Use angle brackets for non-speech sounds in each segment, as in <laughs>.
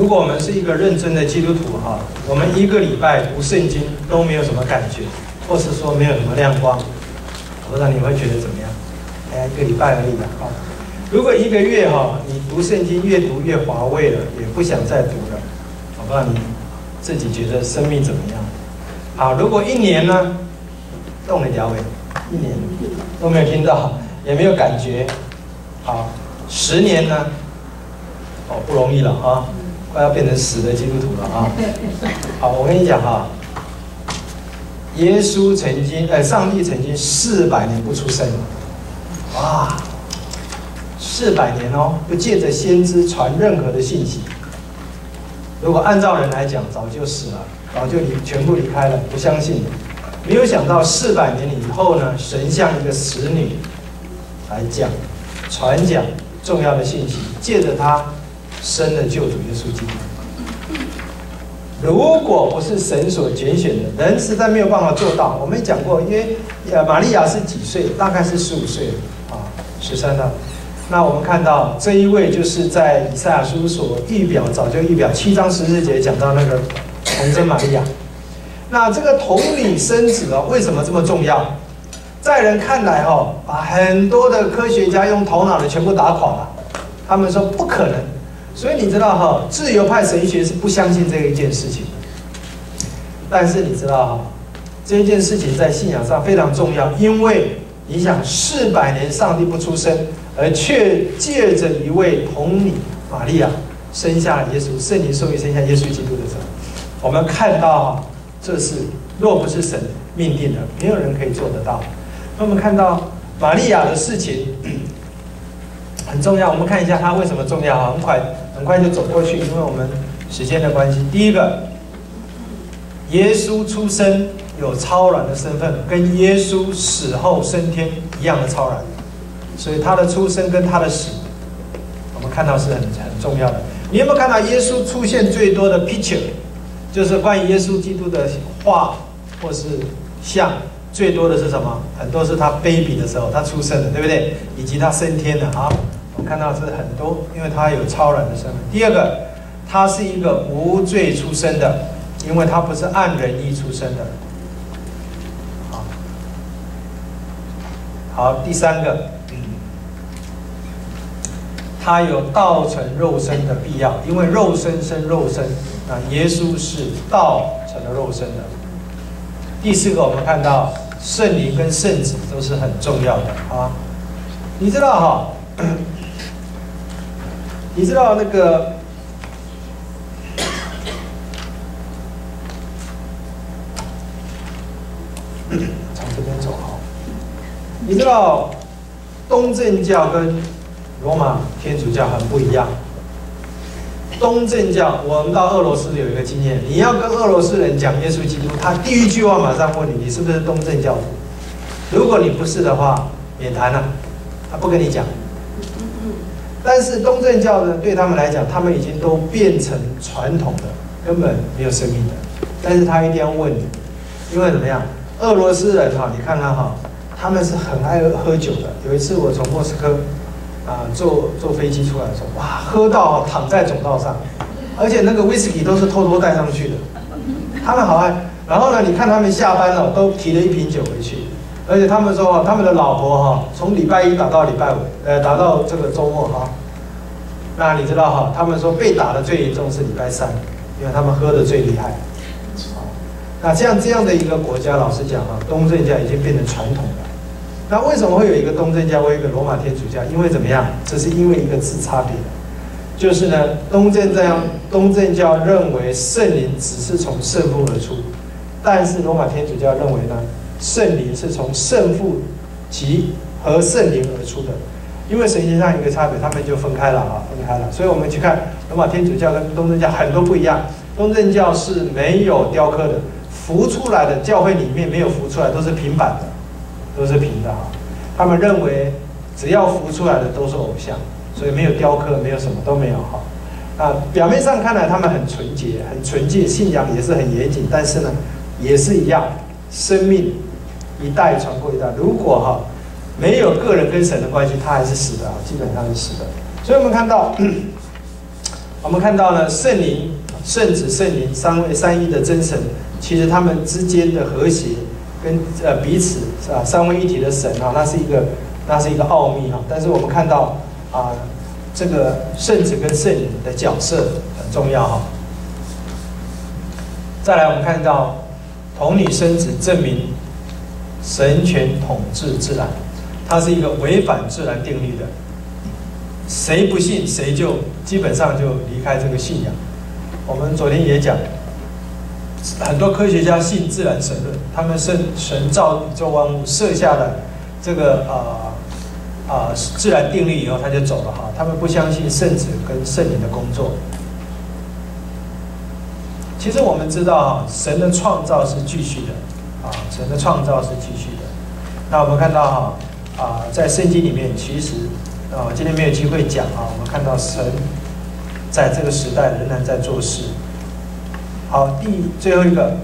如果我们是一个认真的基督徒哈，我们一个礼拜读圣经都没有什么感觉，或是说没有什么亮光，我不知道你会觉得怎么样？哎，一个礼拜而已啊！如果一个月哈，你读圣经越读越乏味了，也不想再读了，我不知道你自己觉得生命怎么样？好，如果一年呢，动了条尾，一年都没有听到，也没有感觉，好，十年呢，哦，不容易了啊！快要变成死的基督徒了啊！好，我跟你讲哈，耶稣曾经，哎，上帝曾经四百年不出生，哇，四百年哦，不借着先知传任何的信息。如果按照人来讲，早就死了，早就离全部离开了，不相信。没有想到四百年以后呢，神像一个使女来讲，传讲重要的信息，借着他。生的救主耶稣基督，如果不是神所拣选的人，实在没有办法做到。我们讲过，因为，玛利亚是几岁？大概是十五岁啊，十三了。那我们看到这一位，就是在以赛亚书所预表，早就预表七章十四节讲到那个童贞玛利亚。那这个童女生子哦，为什么这么重要？在人看来哦，把很多的科学家用头脑的全部打垮了。他们说不可能。所以你知道哈，自由派神学是不相信这一件事情。但是你知道哈，这一件事情在信仰上非常重要，因为你想四百年上帝不出生，而却借着一位童女玛利亚生下耶稣，圣灵受孕生下耶稣基督的时候，我们看到哈，这是若不是神命定的，没有人可以做得到。那我们看到玛利亚的事情很重要，我们看一下它为什么重要啊？很快。很快就走过去，因为我们时间的关系。第一个，耶稣出生有超然的身份，跟耶稣死后升天一样的超然，所以他的出生跟他的死，我们看到是很很重要的。你有没有看到耶稣出现最多的 picture，就是关于耶稣基督的画或是像，最多的是什么？很多是他 baby 的时候，他出生的，对不对？以及他升天的啊。看到是很多，因为他有超然的身份。第二个，他是一个无罪出生的，因为他不是按人意出生的。好，好，第三个，嗯他有道成肉身的必要，因为肉身生肉身，啊，耶稣是道成了肉身的。第四个，我们看到圣灵跟圣子都是很重要的啊，你知道哈？你知道那个，从这边走好。你知道东正教跟罗马天主教很不一样。东正教，我们到俄罗斯有一个经验，你要跟俄罗斯人讲耶稣基督，他第一句话马上问你，你是不是东正教徒？如果你不是的话，免谈了，他不跟你讲。但是东正教呢，对他们来讲，他们已经都变成传统的，根本没有生命的。但是他一定要问你，因为怎么样？俄罗斯人哈，你看看哈，他们是很爱喝酒的。有一次我从莫斯科啊坐坐飞机出来的时候，哇，喝到躺在走道上，而且那个威士忌都是偷偷带上去的。他们好爱。然后呢，你看他们下班了都提了一瓶酒回去。而且他们说，他们的老婆哈，从礼拜一打到礼拜五，呃，打到这个周末哈。那你知道哈，他们说被打的最严重是礼拜三，因为他们喝的最厉害。那像这样的一个国家，老实讲哈，东正教已经变成传统了。那为什么会有一个东正教，会有一个罗马天主教？因为怎么样？这是因为一个字差别，就是呢，东正教东正教认为圣灵只是从圣父而出，但是罗马天主教认为呢？圣灵是从圣父及和圣灵而出的，因为神学上一个差别，他们就分开了啊，分开了。所以我们去看罗马天主教跟东正教很多不一样。东正教是没有雕刻的，浮出来的教会里面没有浮出来，都是平板的，都是平的啊。他们认为只要浮出来的都是偶像，所以没有雕刻，没有什么都没有哈。啊，表面上看来他们很纯洁、很纯净，信仰也是很严谨，但是呢，也是一样，生命。一代传过一代，如果哈没有个人跟神的关系，他还是死的啊，基本上是死的。所以我们看到 <clears throat> 我们看到呢，圣灵、圣子、圣灵三位三一的真神，其实他们之间的和谐跟呃彼此是吧？三位一体的神啊，那是一个那是一个奥秘啊。但是我们看到啊，这个圣子跟圣灵的角色很重要哈。再来，我们看到同女生子，证明神权统治自然，它是一个违反自然定律的。谁不信，谁就基本上就离开这个信仰。我们昨天也讲，很多科学家信自然神论，他们是神造宇宙万物，设下了这个啊啊自然定律以后，他就走了哈。他们不相信圣子跟圣灵的工作。其实我们知道哈，神的创造是继续的啊，神的创造是继续的。那我们看到哈啊，在圣经里面其实。啊，今天没有机会讲啊。我们看到神在这个时代仍然在做事。好，第最后一个，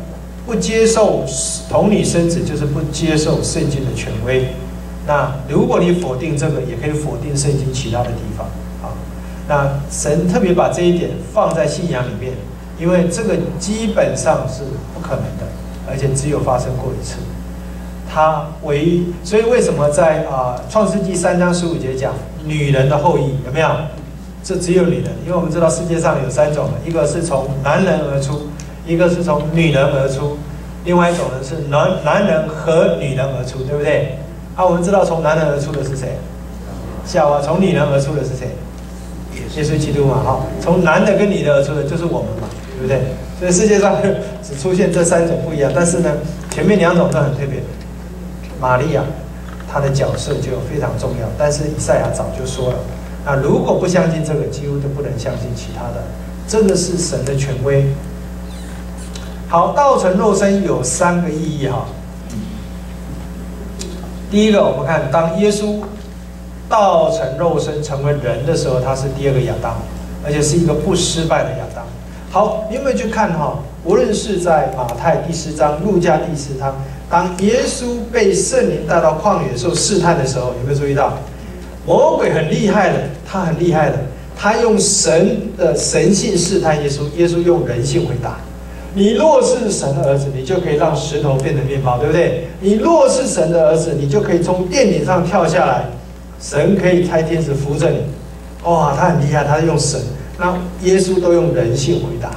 不接受同理生子，就是不接受圣经的权威。那如果你否定这个，也可以否定圣经其他的地方。啊，那神特别把这一点放在信仰里面，因为这个基本上是不可能的，而且只有发生过一次。他唯一，所以为什么在啊创世纪三章十五节讲女人的后裔有没有？这只有女人，因为我们知道世界上有三种，一个是从男人而出，一个是从女人而出，另外一种呢是男男人和女人而出，对不对？啊，我们知道从男人而出的是谁？夏娃，从女人而出的是谁？耶稣基督嘛，哈，从男的跟女的而出的就是我们嘛，对不对？所以世界上 <laughs> 只出现这三种不一样，但是呢，前面两种都很特别。玛利亚，她的角色就非常重要。但是以赛亚早就说了，那如果不相信这个，几乎都不能相信其他的。真的是神的权威。好，道成肉身有三个意义哈。第一个，我们看当耶稣道成肉身成为人的时候，他是第二个亚当，而且是一个不失败的亚当。好，你有没有去看哈？无论是在马太第四章、路加第四章。当耶稣被圣灵带到旷野受试探的时候，有没有注意到魔鬼很厉害的？他很厉害的，他用神的神性试探耶稣，耶稣用人性回答：你若是神的儿子，你就可以让石头变成面包，对不对？你若是神的儿子，你就可以从殿顶上跳下来，神可以差天使扶着你。哇，他很厉害，他用神，那耶稣都用人性回答，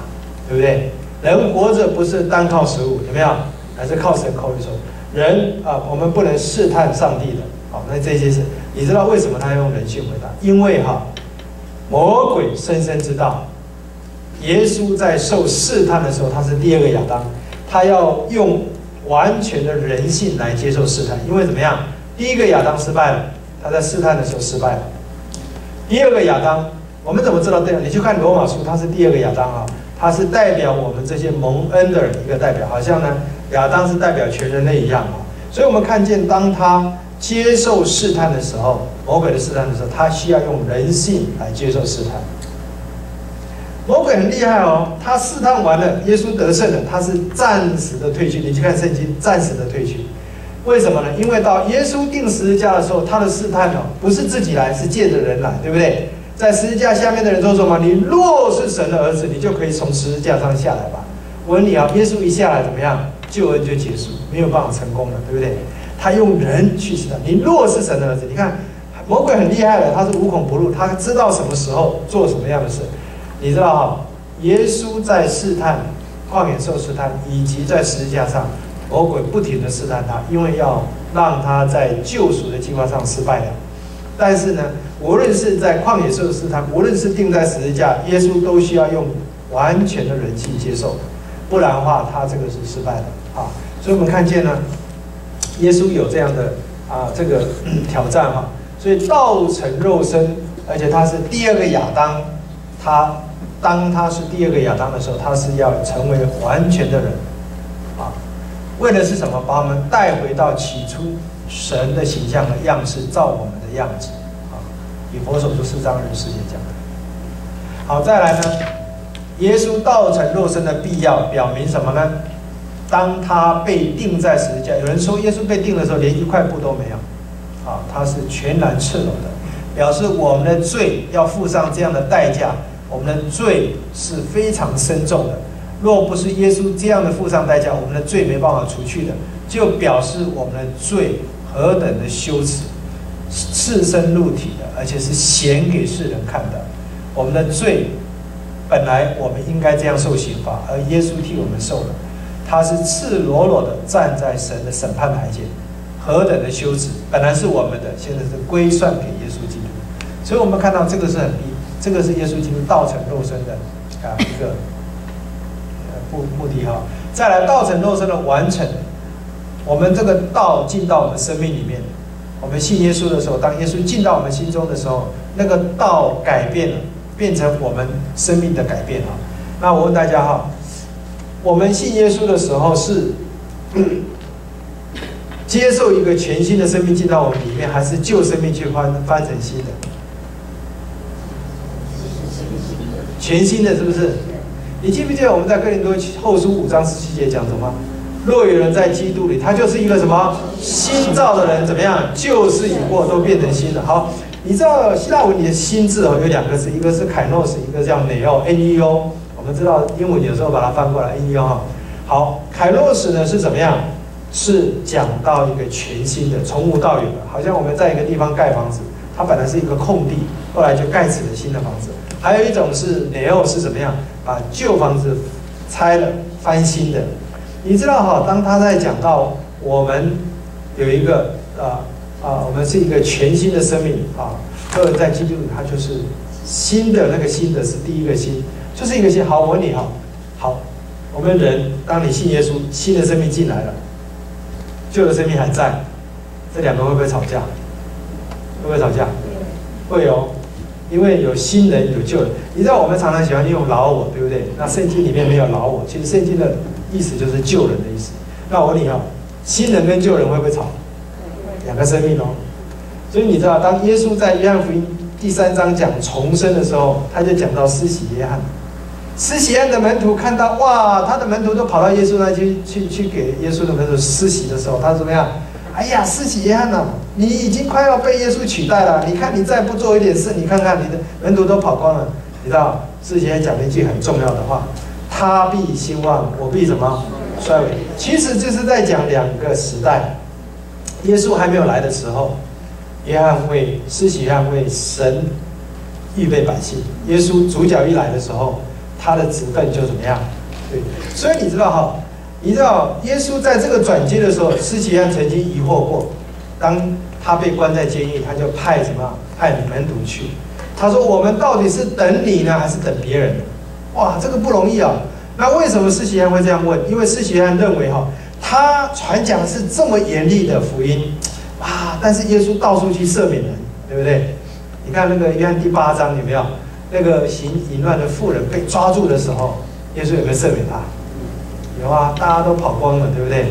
对不对？人活着不是单靠食物，有没有？还是靠神口一说，人啊，我们不能试探上帝的。好，那这些是，你知道为什么他要用人性回答？因为哈，魔鬼深深知道，耶稣在受试探的时候，他是第二个亚当，他要用完全的人性来接受试探。因为怎么样？第一个亚当失败了，他在试探的时候失败了。第二个亚当，我们怎么知道这样？你去看罗马书，他是第二个亚当啊，他是代表我们这些蒙恩的人一个代表，好像呢。亚当是代表全人类一样啊，所以我们看见，当他接受试探的时候，魔鬼的试探的时候，他需要用人性来接受试探。魔鬼很厉害哦，他试探完了，耶稣得胜了，他是暂时的退去。你去看圣经，暂时的退去，为什么呢？因为到耶稣定十字架的时候，他的试探哦，不是自己来，是借着人来，对不对？在十字架下面的人说什么？你若是神的儿子，你就可以从十字架上下来吧。我问你啊，耶稣一下来怎么样？救恩就结束，没有办法成功了，对不对？他用人去试探你，若是神的儿子，你看魔鬼很厉害的，他是无孔不入，他知道什么时候做什么样的事。你知道哈？耶稣在试探旷野受试探，以及在十字架上，魔鬼不停的试探他，因为要让他在救赎的计划上失败了。但是呢，无论是在旷野受试探，无论是钉在十字架，耶稣都需要用完全的人性接受，不然的话，他这个是失败的。啊，所以我们看见呢，耶稣有这样的啊这个挑战哈，所以道成肉身，而且他是第二个亚当，他当他是第二个亚当的时候，他是要成为完全的人，啊，为的是什么？把我们带回到起初神的形象和样式，照我们的样子，以佛所说四章人世界讲的。好，再来呢，耶稣道成肉身的必要，表明什么呢？当他被钉在十字架，有人说耶稣被钉的时候连一块布都没有，啊，他是全然赤裸的，表示我们的罪要付上这样的代价，我们的罪是非常深重的。若不是耶稣这样的付上代价，我们的罪没办法除去的，就表示我们的罪何等的羞耻，赤身露体的，而且是显给世人看的。我们的罪本来我们应该这样受刑罚，而耶稣替我们受了，他是赤裸裸的站在神的审判台前，何等的羞耻！本来是我们的，现在是归算给耶稣基督。所以我们看到这个是很逼，这个是耶稣基督道成肉身的啊一个。目目的哈，再来道成肉身的完成，我们这个道进到我们生命里面，我们信耶稣的时候，当耶稣进到我们心中的时候，那个道改变了，变成我们生命的改变哈。那我问大家哈，我们信耶稣的时候是 <coughs> 接受一个全新的生命进到我们里面，还是旧生命去翻翻成新的？全新的是不是？你记不记得我们在哥林多后书五章十七节讲什么？若有人在基督里，他就是一个什么新造的人？怎么样？旧事已过，都变成新的。好，你知道希腊文里的“新”字哦，有两个字，一个是凯诺斯，一个叫 neo，n-e-o。我们知道英文有时候把它翻过来 n-e-o 哈。好，凯诺斯呢是怎么样？是讲到一个全新的，从无到有的。好像我们在一个地方盖房子，它本来是一个空地，后来就盖起了新的房子。还有一种是 neo 是怎么样？把旧房子拆了，翻新的。你知道哈？当他在讲到我们有一个啊啊，我们是一个全新的生命啊，个人在基督里，他就是新的那个新的是第一个新，就是一个新。好，我问你哈，好，我们人当你信耶稣，新的生命进来了，旧的生命还在，这两个会不会吵架？会不会吵架？会哦。因为有新人有旧人，你知道我们常常喜欢用老我，对不对？那圣经里面没有老我，其实圣经的意思就是救人的意思。那我问你啊，新人跟旧人会不会吵？两个生命哦。所以你知道，当耶稣在约翰福音第三章讲重生的时候，他就讲到施洗约翰。施洗约翰的门徒看到哇，他的门徒都跑到耶稣那去去去给耶稣的门徒施洗的时候，他怎么样？哎呀，施洗约翰呐，你已经快要被耶稣取代了。你看，你再不做一点事，你看看你的门徒都跑光了。你知道，之前讲了一句很重要的话：他必兴旺，我必什么衰微。其实这是在讲两个时代。耶稣还没有来的时候，约翰为施洗约翰为神预备百姓。耶稣主角一来的时候，他的职分就怎么样？对，所以你知道哈。你知道耶稣在这个转接的时候，施洗约翰曾经疑惑过。当他被关在监狱，他就派什么？派门徒去。他说：“我们到底是等你呢，还是等别人？”哇，这个不容易啊！那为什么施洗约翰会这样问？因为施洗约翰认为哈，他传讲是这么严厉的福音啊，但是耶稣到处去赦免人，对不对？你看那个约翰第八章有没有？那个行淫乱的妇人被抓住的时候，耶稣有没有赦免他？有啊，大家都跑光了，对不对？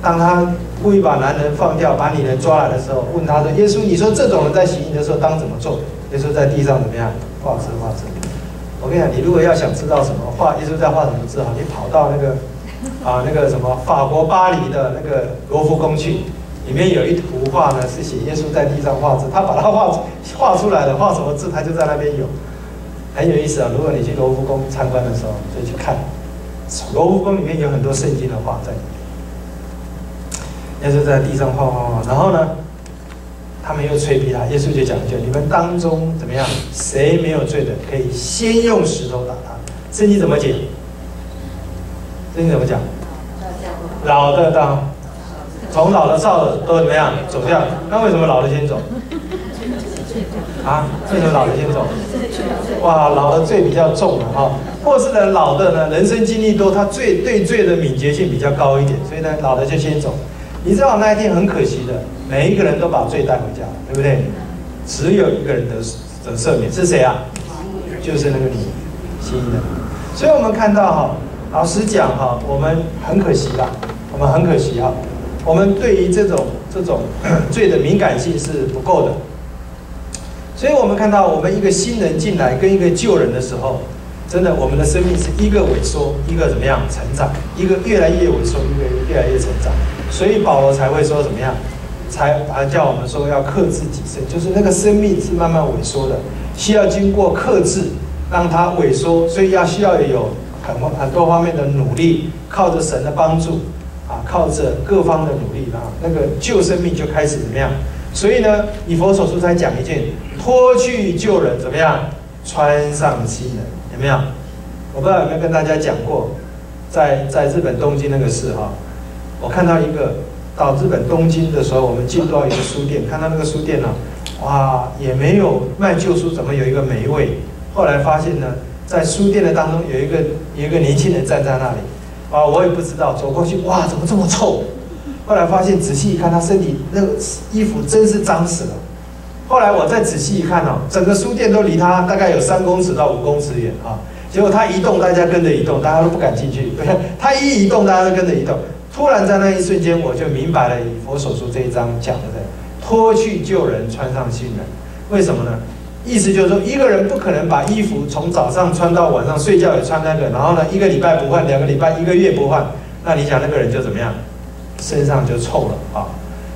当他故意把男人放掉，把女人抓来的时候，问他说：“耶稣，你说这种人在行淫的时候当怎么做？”耶稣在地上怎么样？画字画字。我跟你讲，你如果要想知道什么画，耶稣在画什么字哈，你跑到那个 <laughs> 啊那个什么法国巴黎的那个罗浮宫去，里面有一幅画呢，是写耶稣在地上画字，他把它画画出来的，画什么字他就在那边有，很有意思啊。如果你去罗浮宫参观的时候，就去看。罗浮宫里面有很多圣经的画在里面，耶稣在地上画画画，然后呢，他们又吹逼他，耶稣就讲一句：你们当中怎么样？谁没有罪的，可以先用石头打他。圣经怎么解？圣经怎么讲？老的当，从老的少的都怎么样走掉？那为什么老的先走？啊？为什么老的先走？哇，老的罪比较重了哈。或是呢，老的呢，人生经历多，他罪对罪的敏捷性比较高一点，所以呢，老的就先走。你知道那一天很可惜的，每一个人都把罪带回家，对不对？只有一个人得得赦免，是谁啊？就是那个你，新的。所以我们看到哈，老实讲哈，我们很可惜啦，我们很可惜哈，我们对于这种这种 <coughs> 罪的敏感性是不够的。所以我们看到，我们一个新人进来跟一个旧人的时候。真的，我们的生命是一个萎缩，一个怎么样成长？一个越来越萎缩，一个越来越成长。所以保罗才会说怎么样？才啊叫我们说要克制己身，就是那个生命是慢慢萎缩的，需要经过克制，让它萎缩，所以要需要有很多很多方面的努力，靠着神的帮助啊，靠着各方的努力啊，那个救生命就开始怎么样？所以呢，以佛所说才讲一件脱去旧人怎么样，穿上新人，有没有？我不知道有没有跟大家讲过，在在日本东京那个事哈，我看到一个到日本东京的时候，我们进到一个书店，看到那个书店呢，哇，也没有卖旧书，怎么有一个霉味？后来发现呢，在书店的当中有一个有一个年轻人站在那里，啊，我也不知道，走过去，哇，怎么这么臭？后来发现仔细一看，他身体那个衣服真是脏死了。后来我再仔细一看哦，整个书店都离他大概有三公尺到五公尺远啊。结果他一动，大家跟着移动，大家都不敢进去。<laughs> 他一移动，大家都跟着移动。突然在那一瞬间，我就明白了以佛所说这一章讲的，脱去旧人，穿上新人。为什么呢？意思就是说，一个人不可能把衣服从早上穿到晚上睡觉也穿那个，然后呢，一个礼拜不换，两个礼拜，一个月不换，那你想那个人就怎么样？身上就臭了啊！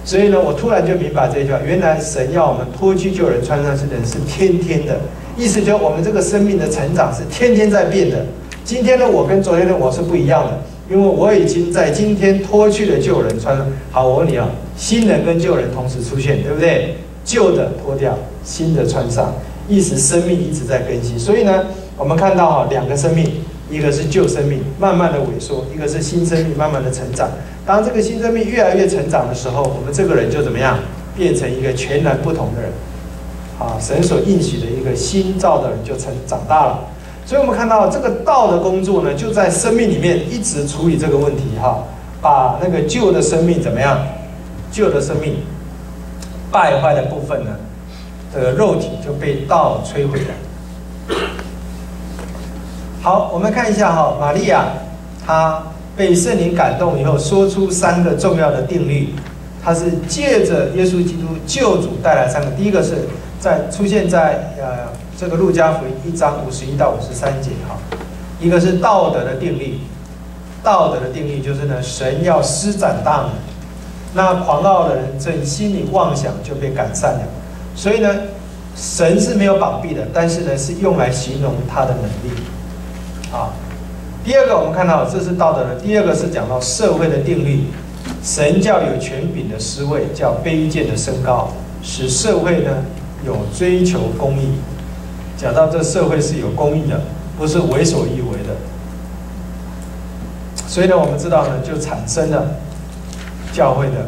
所以呢，我突然就明白这句话：原来神要我们脱去旧人，穿上新人，是天天的。意思就是我们这个生命的成长是天天在变的。今天的我跟昨天的我是不一样的，因为我已经在今天脱去了旧人，穿好。我问你啊，新人跟旧人同时出现，对不对？旧的脱掉，新的穿上，意思生命一直在更新。所以呢，我们看到哈，两个生命，一个是旧生命慢慢的萎缩，一个是新生命慢慢的成长。当这个新生命越来越成长的时候，我们这个人就怎么样，变成一个全然不同的人。啊，神所应许的一个新造的人就成长大了。所以我们看到这个道的工作呢，就在生命里面一直处理这个问题哈，把那个旧的生命怎么样，旧的生命。败坏的部分呢，这个肉体就被道摧毁了。好，我们看一下哈，玛利亚她被圣灵感动以后，说出三个重要的定律，她是借着耶稣基督救主带来三个。第一个是在出现在呃这个路加福音一章五十一到五十三节哈，一个是道德的定律，道德的定律就是呢，神要施展大能。那狂傲的人正心里妄想就被赶散了，所以呢，神是没有绑臂的，但是呢是用来形容他的能力。啊，第二个我们看到这是道德的，第二个是讲到社会的定律，神叫有权柄的失位，叫卑贱的升高，使社会呢有追求公义。讲到这社会是有公义的，不是为所欲为的。所以呢，我们知道呢，就产生了。教会的，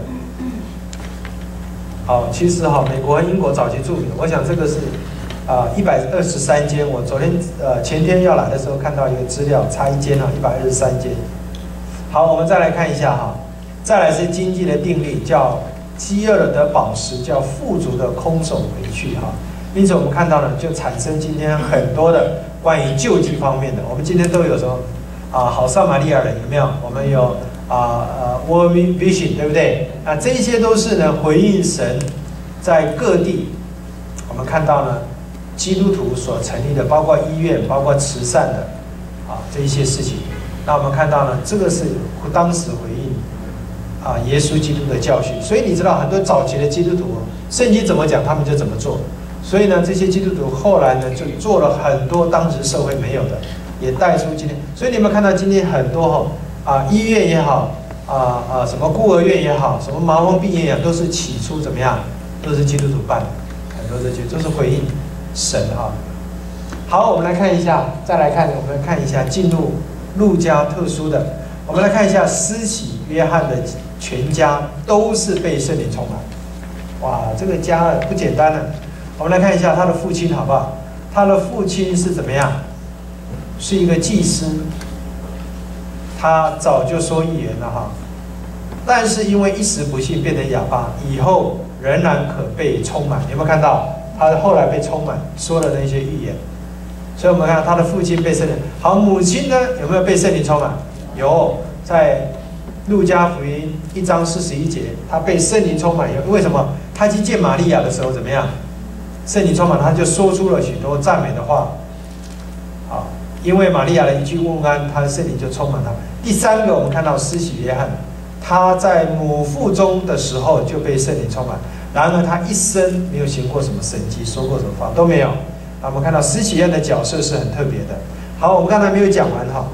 好，其实哈，美国和英国早期著名，我想这个是啊一百二十三间。我昨天呃前天要来的时候看到一个资料，差一间啊，一百二十三间。好，我们再来看一下哈，再来是经济的定律，叫饥饿的得饱食，叫富足的空手回去哈。因此我们看到呢，就产生今天很多的关于救济方面的。我们今天都有什么啊？好，撒玛利亚人有没有？我们有。啊呃，World Vision 对不对？那，这些都是呢回应神在各地，我们看到呢基督徒所成立的，包括医院、包括慈善的啊这一些事情。那我们看到呢，这个是当时回应啊耶稣基督的教训。所以你知道很多早期的基督徒，圣经怎么讲，他们就怎么做。所以呢，这些基督徒后来呢就做了很多当时社会没有的，也带出今天。所以你们看到今天很多哈。啊，医院也好，啊啊，什么孤儿院也好，什么麻风病院也好，都是起初怎么样？都是基督徒办的，很多这些都是回应神哈。好，我们来看一下，再来看，我们来看一下进入路加特殊的，我们来看一下施洗约翰的全家都是被圣灵充满。哇，这个家不简单了。我们来看一下他的父亲好不好？他的父亲是怎么样？是一个祭司。他早就说预言了哈，但是因为一时不幸变成哑巴，以后仍然可被充满。有没有看到他后来被充满说的那些预言？所以我们看他的父亲被圣灵，好，母亲呢有没有被圣灵充满？有，在路加福音一章四十一节，他被圣灵充满。有为什么？他去见玛利亚的时候怎么样？圣灵充满，他就说出了许多赞美的话。好。因为玛利亚的一句问安，他的圣灵就充满他。第三个，我们看到施洗约翰，他在母腹中的时候就被圣灵充满。然而他一生没有行过什么神迹，说过什么话都没有。啊，我们看到施洗约翰的角色是很特别的。好，我们刚才没有讲完哈。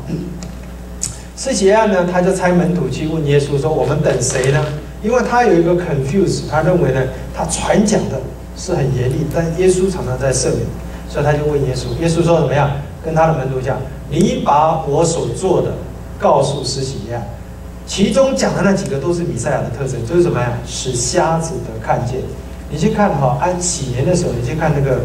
<coughs> 施洗约翰呢，他就拆门徒去问耶稣说：“我们等谁呢？”因为他有一个 confuse，他认为呢，他传讲的是很严厉，但耶稣常常在赦免，所以他就问耶稣。耶稣说怎么样？跟他的门徒讲：“你把我所做的告诉施洗约翰。”其中讲的那几个都是米赛亚的特征，就是什么呀？使瞎子的看见。你去看哈，安喜年的时候，你去看那个，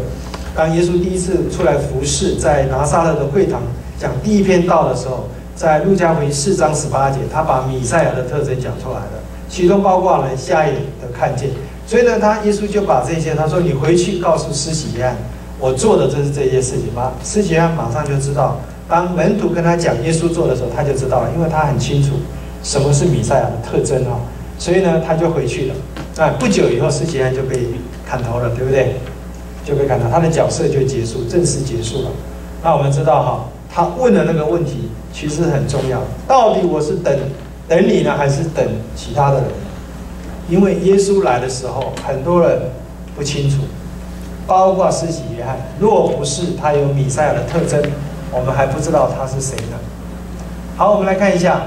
当耶稣第一次出来服侍，在拿撒勒的会堂讲第一篇道的时候，在路加福音四章十八节，他把米赛亚的特征讲出来了。其中包括了瞎眼的看见，所以呢，他耶稣就把这些，他说你回去告诉施洗约翰，我做的就是这些事情嘛。施洗约翰马上就知道，当门徒跟他讲耶稣做的时候，他就知道了，因为他很清楚什么是弥赛亚的特征啊。所以呢，他就回去了。那，不久以后，施洗约翰就被砍头了，对不对？就被砍头，他的角色就结束，正式结束了。那我们知道哈，他问的那个问题其实很重要，到底我是等。等你呢，还是等其他的人？因为耶稣来的时候，很多人不清楚，包括施洗约翰。若不是他有米赛亚的特征，我们还不知道他是谁呢。好，我们来看一下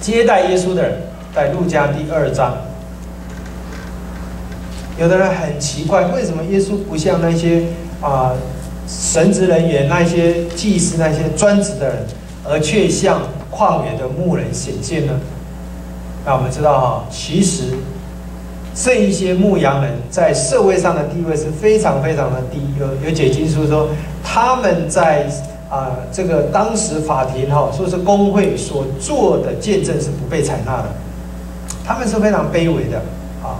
接待耶稣的人，在路加第二章。有的人很奇怪，为什么耶稣不像那些啊神职人员、那些祭司、那些专职的人，而却像？旷野的牧人显现呢？那我们知道哈，其实这一些牧羊人在社会上的地位是非常非常的低。有有解经书说，他们在啊这个当时法庭哈，说是工会所做的见证是不被采纳的，他们是非常卑微的啊。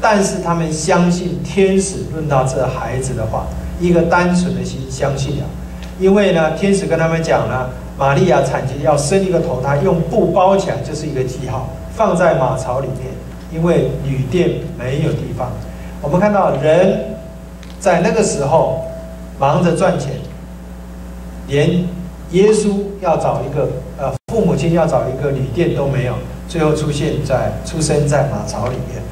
但是他们相信天使论到这孩子的话，一个单纯的心相信了，因为呢，天使跟他们讲呢。玛利亚产前要生一个头胎，用布包起来就是一个记号，放在马槽里面，因为旅店没有地方。我们看到人在那个时候忙着赚钱，连耶稣要找一个呃父母亲要找一个旅店都没有，最后出现在出生在马槽里面。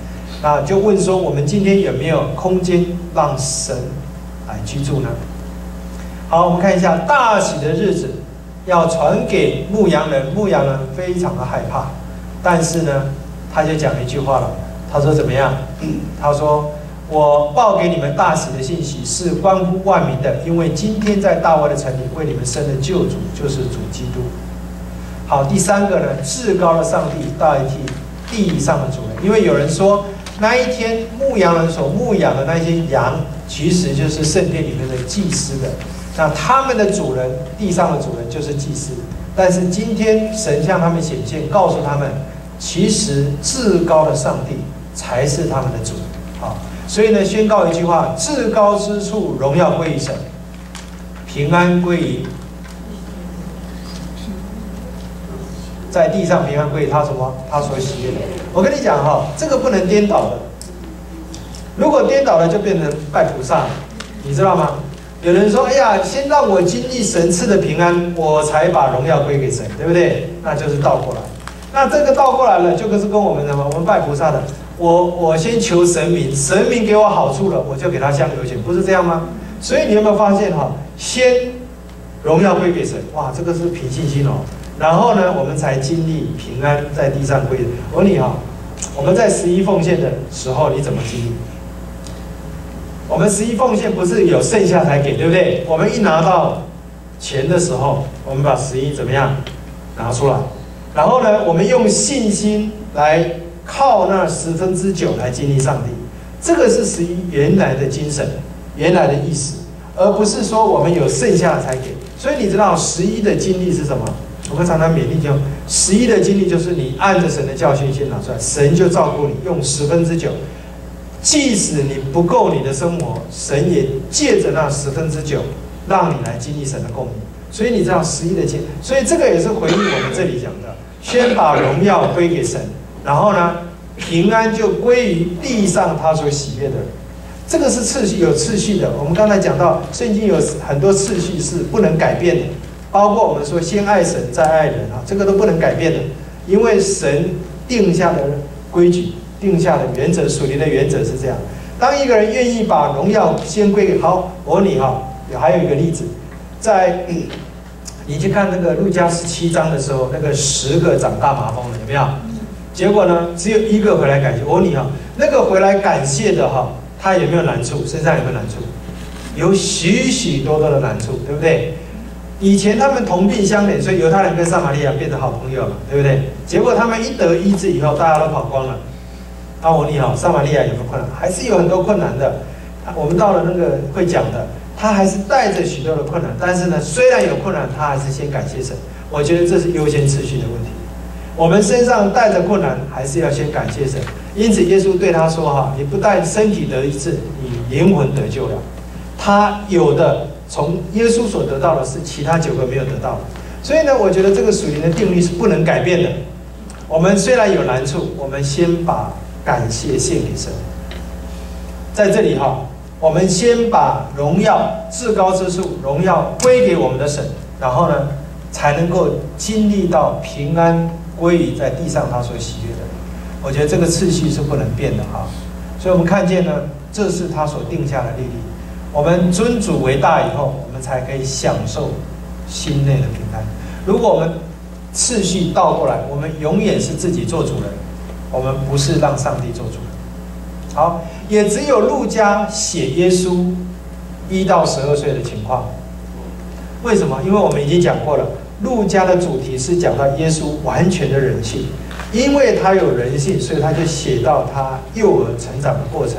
那就问说，我们今天有没有空间让神来居住呢？好，我们看一下大喜的日子。要传给牧羊人，牧羊人非常的害怕，但是呢，他就讲一句话了，他说怎么样？<clears throat> 他说我报给你们大使的信息是关乎万民的，因为今天在大卫的城里为你们生的救主就是主基督。好，第三个呢，至高的上帝代替地上的主人，因为有人说那一天牧羊人所牧养的那些羊，其实就是圣殿里面的祭司的。那他们的主人，地上的主人就是祭司，但是今天神向他们显现，告诉他们，其实至高的上帝才是他们的主。好，所以呢，宣告一句话：至高之处荣耀归于神，平安归于在地上平安归于他什么？他所喜悦的。我跟你讲哈，这个不能颠倒的。如果颠倒了，就变成拜菩萨，你知道吗？有人说：“哎呀，先让我经历神赐的平安，我才把荣耀归给神，对不对？那就是倒过来。那这个倒过来了，就跟是跟我们什么？我们拜菩萨的，我我先求神明，神明给我好处了，我就给他香油钱，不是这样吗？所以你有没有发现哈？先荣耀归给神，哇，这个是凭信心哦。然后呢，我们才经历平安在地上归。我问你哈，我们在十一奉献的时候，你怎么经历？”我们十一奉献不是有剩下才给，对不对？我们一拿到钱的时候，我们把十一怎么样拿出来？然后呢，我们用信心来靠那十分之九来经历上帝。这个是十一原来的精神，原来的意思，而不是说我们有剩下才给。所以你知道十一的经历是什么？我们常常勉励就十一的经历就是你按着神的教训先拿出来，神就照顾你，用十分之九。即使你不够你的生活，神也借着那十分之九，让你来经历神的供应。所以你知道十一的经，所以这个也是回应我们这里讲的：先把荣耀归给神，然后呢，平安就归于地上他所喜悦的。这个是次序有次序的。我们刚才讲到，圣经有很多次序是不能改变的，包括我们说先爱神再爱人啊，这个都不能改变的，因为神定下的规矩。定下的原则，属灵的原则是这样。当一个人愿意把荣耀先归给好，我问你哈，还有一个例子，在你去看那个路加十七章的时候，那个十个长大麻风的有没有？结果呢，只有一个回来感谢。我问你哈，那个回来感谢的哈，他有没有难处？身上有没有难处？有许许多多的难处，对不对？以前他们同病相怜，所以犹太人跟撒玛利亚变成好朋友了，对不对？结果他们一得医治以后，大家都跑光了。阿我你好，撒玛利亚有没有困难？还是有很多困难的。我们到了那个会讲的，他还是带着许多的困难。但是呢，虽然有困难，他还是先感谢神。我觉得这是优先次序的问题。我们身上带着困难，还是要先感谢神。因此，耶稣对他说：“哈，你不但身体得医治，你灵魂得救了。”他有的。从耶稣所得到的是其他九个没有得到的，所以呢，我觉得这个属灵的定律是不能改变的。我们虽然有难处，我们先把感谢献给神。在这里哈，我们先把荣耀至高之处荣耀归给我们的神，然后呢，才能够经历到平安归于在地上他所喜悦的。我觉得这个次序是不能变的哈。所以我们看见呢，这是他所定下的律例。我们尊主为大以后，我们才可以享受心内的平安。如果我们次序倒过来，我们永远是自己做主人，我们不是让上帝做主。好，也只有路加写耶稣一到十二岁的情况。为什么？因为我们已经讲过了，路加的主题是讲到耶稣完全的人性，因为他有人性，所以他就写到他幼儿成长的过程。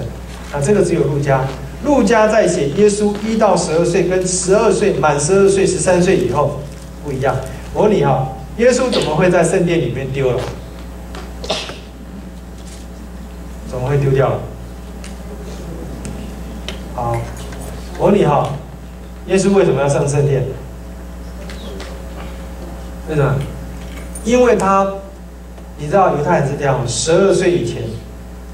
啊，这个只有路加。路加在写耶稣一到十二岁，跟十二岁满十二岁、十三岁以后不一样。我问你哈，耶稣怎么会在圣殿里面丢了？怎么会丢掉了？好，我问你哈，耶稣为什么要上圣殿？为什么？因为他，你知道犹太人是这样，十二岁以前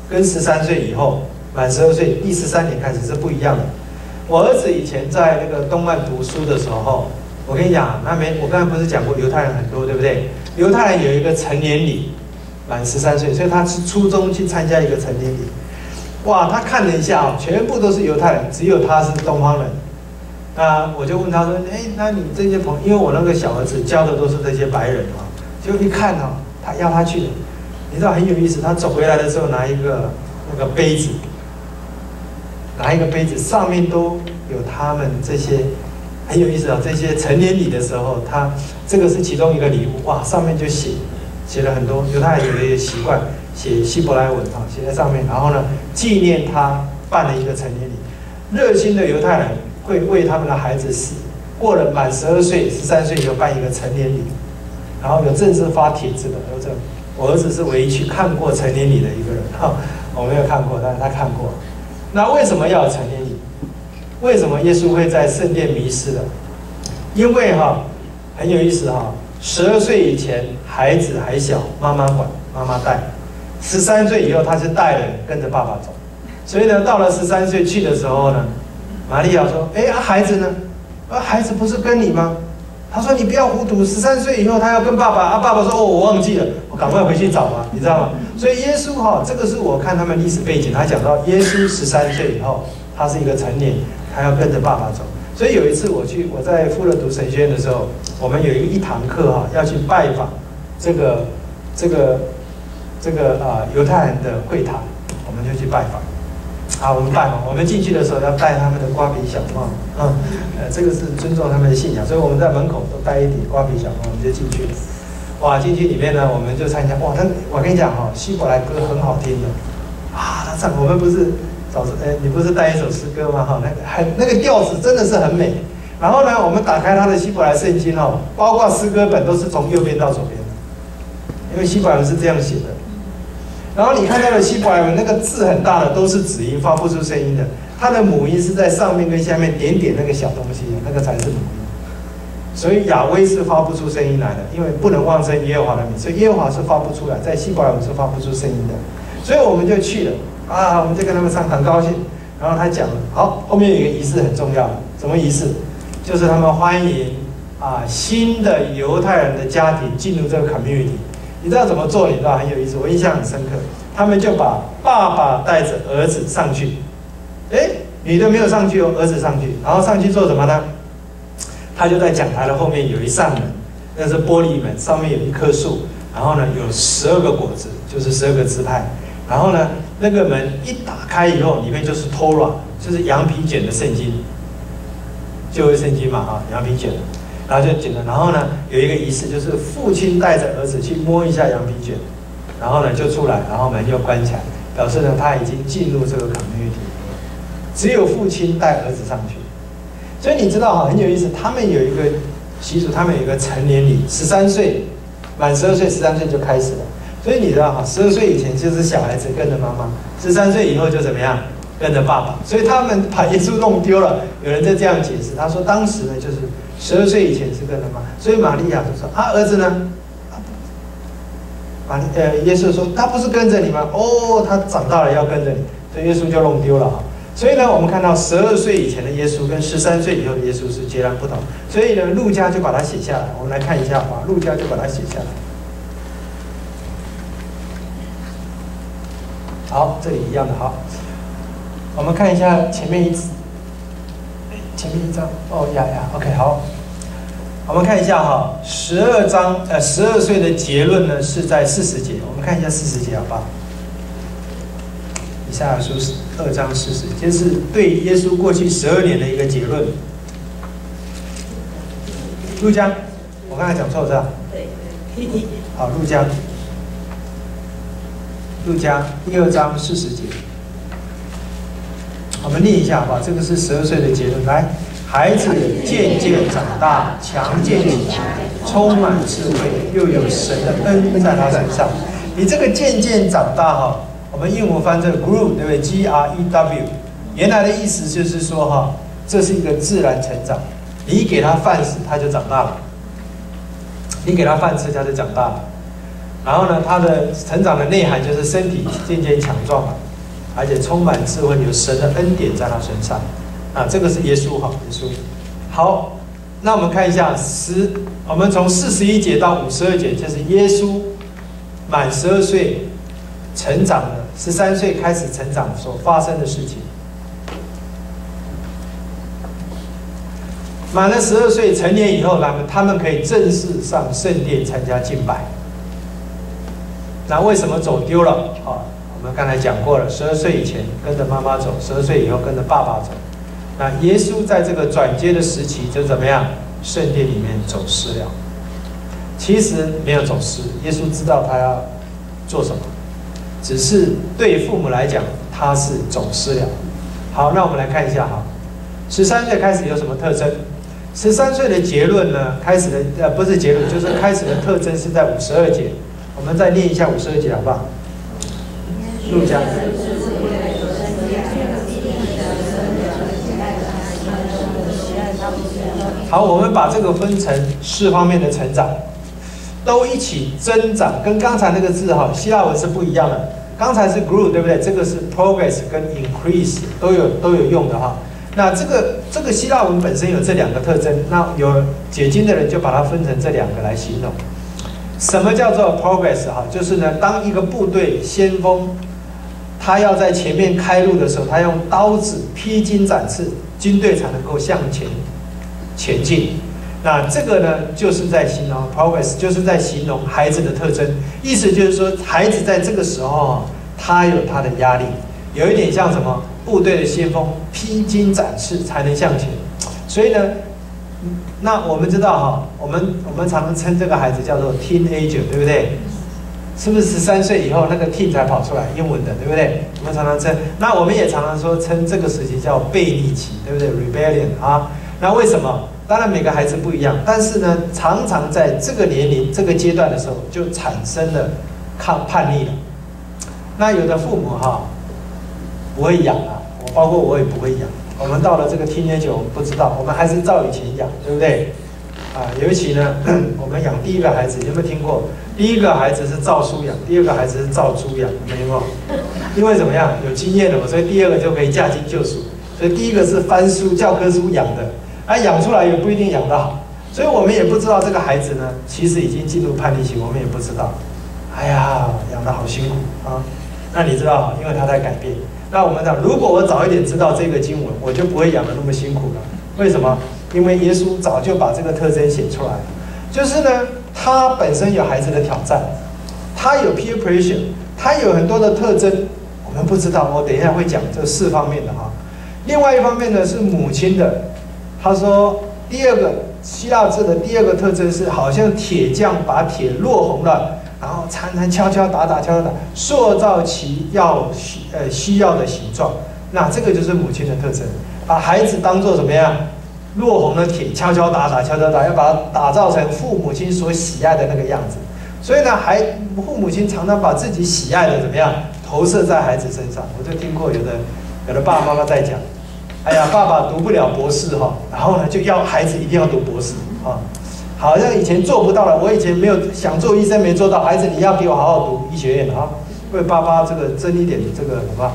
跟十三岁以后。满十二岁，第十三年开始是不一样的。我儿子以前在那个东岸读书的时候，我跟你讲，那没我刚才不是讲过犹太人很多，对不对？犹太人有一个成年礼，满十三岁，所以他是初中去参加一个成年礼。哇，他看了一下，全部都是犹太人，只有他是东方人。啊，我就问他说：“哎，那你这些朋，因为我那个小儿子教的都是这些白人啊，就一看哦，他要他去的，你知道很有意思。他走回来的时候拿一个那个杯子。”拿一个杯子，上面都有他们这些很有意思啊！这些成年礼的时候，他这个是其中一个礼物哇，上面就写写了很多犹太人有一个习惯，写希伯来文啊，写在上面。然后呢，纪念他办了一个成年礼。热心的犹太人会为他们的孩子死过了满十二岁、十三岁就办一个成年礼，然后有正式发帖子的。有这，我儿子是唯一去看过成年礼的一个人哈，我没有看过，但是他看过。那为什么要成年礼？为什么耶稣会在圣殿迷失了？因为哈很有意思哈，十二岁以前孩子还小，妈妈管，妈妈带；十三岁以后他是带人跟着爸爸走。所以呢，到了十三岁去的时候呢，玛利亚说：“哎，孩子呢？啊，孩子不是跟你吗？”他说：“你不要糊涂，十三岁以后他要跟爸爸。”啊，爸爸说：“哦，我忘记了，我赶快回去找嘛，你知道吗？”所以耶稣哈，这个是我看他们历史背景，他讲到耶稣十三岁以后，他是一个成年，他要跟着爸爸走。所以有一次我去我在富勒读神学院的时候，我们有一一堂课哈，要去拜访这个这个这个啊犹太人的会堂，我们就去拜访。啊，我们拜访，我们进去的时候要戴他们的瓜皮小帽，嗯，呃，这个是尊重他们的信仰，所以我们在门口都戴一顶瓜皮小帽，我们就进去了。哇，进去里面呢，我们就参加。哇，他我跟你讲哈，希伯来歌很好听的，啊，他唱，我们不是早上，哎，你不是带一首诗歌吗？哈，那个很那个调子真的是很美。然后呢，我们打开他的希伯来圣经哦，包括诗歌本都是从右边到左边，因为希伯来文是这样写的。然后你看到的希伯来文那个字很大的都是子音发不出声音的，它的母音是在上面跟下面点点那个小东西，那个才是母音。所以亚威是发不出声音来的，因为不能妄称耶和华的名，所以耶和华是发不出来，在希伯来文是发不出声音的。所以我们就去了啊，我们就跟他们唱，很高兴。然后他讲了，好，后面有一个仪式很重要，什么仪式？就是他们欢迎啊新的犹太人的家庭进入这个 community。你知道怎么做？你知道很有意思，我印象很深刻。他们就把爸爸带着儿子上去，哎女的没有上去哦，儿子上去，然后上去做什么呢？他就在讲台的后面有一扇门，那是玻璃门，上面有一棵树，然后呢有十二个果子，就是十二个支派。然后呢，那个门一打开以后，里面就是 Torah，就是羊皮卷的圣经，旧约圣经嘛，哈，羊皮卷，然后就卷了。然后呢，有一个仪式，就是父亲带着儿子去摸一下羊皮卷，然后呢就出来，然后门又关起来，表示呢他已经进入这个 community。只有父亲带儿子上去，所以你知道哈，很有意思，他们有一个习俗，他们有一个成年礼，十三岁满十二岁，十三岁就开始了。所以你知道哈，十二岁以前就是小孩子跟着妈妈，十三岁以后就怎么样，跟着爸爸。所以他们把耶稣弄丢了。有人在这样解释，他说当时呢就是十二岁以前是跟着妈，所以玛利亚就说啊儿子呢，玛利呃耶稣说他不是跟着你吗？哦，他长大了要跟着你，所以耶稣就弄丢了啊。所以呢，我们看到十二岁以前的耶稣跟十三岁以后的耶稣是截然不同。所以呢，路加就把它写下来。我们来看一下啊，路加就把它写下来。好，这里一样的好。我们看一下前面一，前面一张哦呀呀，OK 好。我们看一下哈，十二章呃十二岁的结论呢是在四十节，我们看一下四十节好不好？以下书二章四十，这是对耶稣过去十二年的一个结论。陆江，我刚才讲错了是吧？对。好，陆江。路加第二章四十节，我们念一下好不好？这个是十二岁的结论。来，孩子渐渐长大，强健起来，充满智慧，又有神的恩在他身上。你这个渐渐长大哈，我们英文翻这个 grew 对不对？G R E W，原来的意思就是说哈，这是一个自然成长。你给他饭吃，他就长大了；你给他饭吃，他就长大了。然后呢，他的成长的内涵就是身体渐渐强壮了，而且充满智慧，有神的恩典在他身上。啊，这个是耶稣哈，耶稣。好，那我们看一下十，我们从四十一节到五十二节，就是耶稣满十二岁成长的，十三岁开始成长所发生的事情。满了十二岁成年以后，他们他们可以正式上圣殿参加敬拜。那为什么走丢了？啊，我们刚才讲过了，十二岁以前跟着妈妈走，十二岁以后跟着爸爸走。那耶稣在这个转接的时期就怎么样？圣殿里面走失了。其实没有走失，耶稣知道他要做什么，只是对父母来讲他是走失了。好，那我们来看一下哈，十三岁开始有什么特征？十三岁的结论呢？开始的呃不是结论，就是开始的特征是在五十二节。我们再念一下五十二节，好不好？陆家。好，我们把这个分成四方面的成长，都一起增长，跟刚才那个字哈，希腊文是不一样的。刚才是 grow，对不对？这个是 progress 跟 increase 都有都有用的哈。那这个这个希腊文本身有这两个特征，那有解经的人就把它分成这两个来形容。什么叫做 progress 哈？就是呢，当一个部队先锋，他要在前面开路的时候，他用刀子披荆斩棘，军队才能够向前前进。那这个呢，就是在形容 progress，就是在形容孩子的特征。意思就是说，孩子在这个时候，他有他的压力，有一点像什么部队的先锋，披荆斩棘才能向前。所以呢。那我们知道哈，我们我们常常称这个孩子叫做 teenager，对不对？是不是十三岁以后那个 teen 才跑出来英文的，对不对？我们常常称，那我们也常常说称这个时期叫悖逆期，对不对？rebellion 啊，那为什么？当然每个孩子不一样，但是呢，常常在这个年龄、这个阶段的时候就产生了抗叛逆了。那有的父母哈不会养啊，我包括我也不会养。我们到了这个天年九，不知道，我们还是照以前养，对不对？啊，尤其呢，<clears throat> 我们养第一个孩子，有没有听过？第一个孩子是照书养，第二个孩子是照猪养，没听过？因为怎么样？有经验了嘛，所以第二个就可以驾轻就熟。所以第一个是翻书教科书养的，啊，养出来也不一定养得好。所以我们也不知道这个孩子呢，其实已经进入叛逆期，我们也不知道。哎呀，养得好辛苦啊！那你知道因为他在改变。那我们讲，如果我早一点知道这个经文，我就不会养得那么辛苦了。为什么？因为耶稣早就把这个特征写出来。就是呢，他本身有孩子的挑战，他有 peer pressure，他有很多的特征，我们不知道。我等一下会讲这四方面的哈。另外一方面呢，是母亲的。他说，第二个希腊字的第二个特征是，好像铁匠把铁落红了。然后常常敲敲打打，敲敲打，塑造其要需呃需要的形状。那这个就是母亲的特征，把孩子当做怎么样？落红的铁，敲敲打打，敲敲打，要把它打造成父母亲所喜爱的那个样子。所以呢，孩父母亲常常把自己喜爱的怎么样投射在孩子身上。我就听过有的有的爸爸妈妈在讲，哎呀，爸爸读不了博士哈，然后呢就要孩子一定要读博士啊。好像以前做不到了，我以前没有想做医生，没做到。孩子，你要给我好好读医学院啊，为爸爸这个争一点这个什么，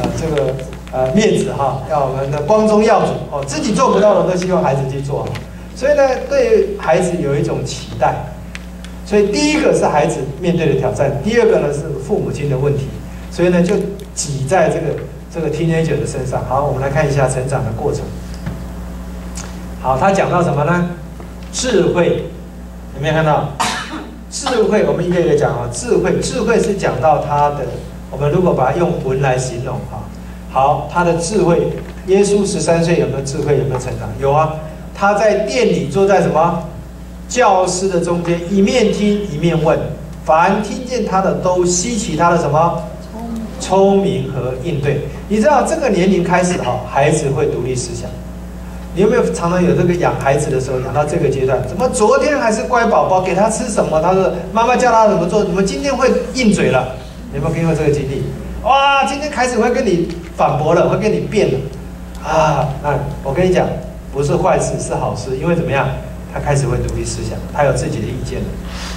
呃，这个呃面子哈，要我们的光宗耀祖哦。自己做不到的，都希望孩子去做。所以呢，对孩子有一种期待。所以第一个是孩子面对的挑战，第二个呢是父母亲的问题。所以呢，就挤在这个这个 teenager 的身上。好，我们来看一下成长的过程。好，他讲到什么呢？智慧有没有看到？智慧，我们一个一个讲啊。智慧，智慧是讲到他的。我们如果把它用文来形容哈，好，他的智慧。耶稣十三岁有没有智慧？有没有成长？有啊。他在店里坐在什么？教师的中间，一面听一面问。凡听见他的，都吸取他的什么？聪明和应对。你知道这个年龄开始哈，孩子会独立思想。你有没有常常有这个养孩子的时候，养到这个阶段，怎么昨天还是乖宝宝，给他吃什么，他说妈妈教他怎么做，怎么今天会硬嘴了？有没有经过这个经历？哇，今天开始会跟你反驳了，会跟你辩了啊？那我跟你讲，不是坏事，是好事，因为怎么样？他开始会独立思想，他有自己的意见了。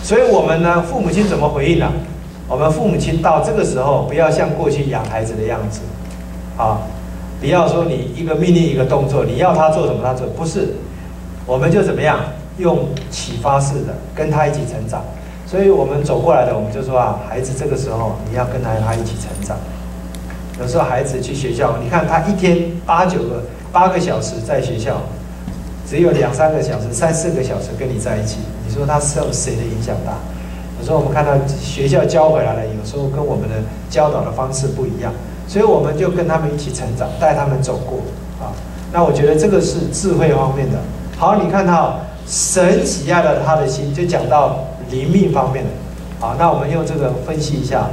所以我们呢，父母亲怎么回应呢？我们父母亲到这个时候，不要像过去养孩子的样子，啊。不要说你一个命令一个动作，你要他做什么他做，不是，我们就怎么样用启发式的跟他一起成长。所以我们走过来的，我们就说啊，孩子这个时候你要跟他他一起成长。有时候孩子去学校，你看他一天八九个八个小时在学校，只有两三个小时、三四个小时跟你在一起，你说他受谁的影响大？有时候我们看到学校教回来了，有时候跟我们的教导的方式不一样。所以我们就跟他们一起成长，带他们走过啊。那我觉得这个是智慧方面的。好，你看到神喜爱了他的心，就讲到灵命方面的。好，那我们用这个分析一下。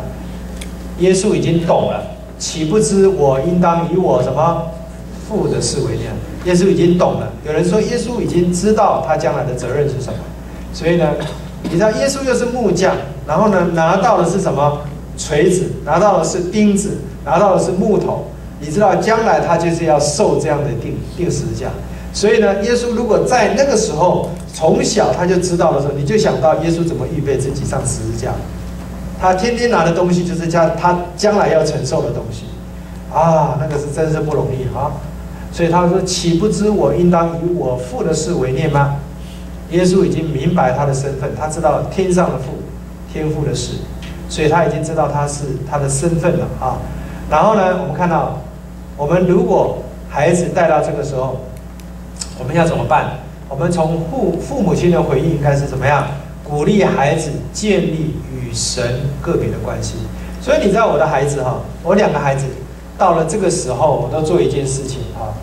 耶稣已经懂了，岂不知我应当以我什么父的事为念？耶稣已经懂了。有人说耶稣已经知道他将来的责任是什么。所以呢，你知道耶稣又是木匠，然后呢拿到的是什么？锤子，拿到的是钉子。拿到的是木头，你知道将来他就是要受这样的定定十字架，所以呢，耶稣如果在那个时候从小他就知道的时候，你就想到耶稣怎么预备自己上十字架，他天天拿的东西就是将他将来要承受的东西，啊，那个是真是不容易啊，所以他说岂不知我应当以我父的事为念吗？耶稣已经明白他的身份，他知道天上的父，天父的事，所以他已经知道他是他的身份了啊。然后呢，我们看到，我们如果孩子带到这个时候，我们要怎么办？我们从父父母亲的回应应该是怎么样？鼓励孩子建立与神个别的关系。所以你知道我的孩子哈，我两个孩子到了这个时候，我都做一件事情哈。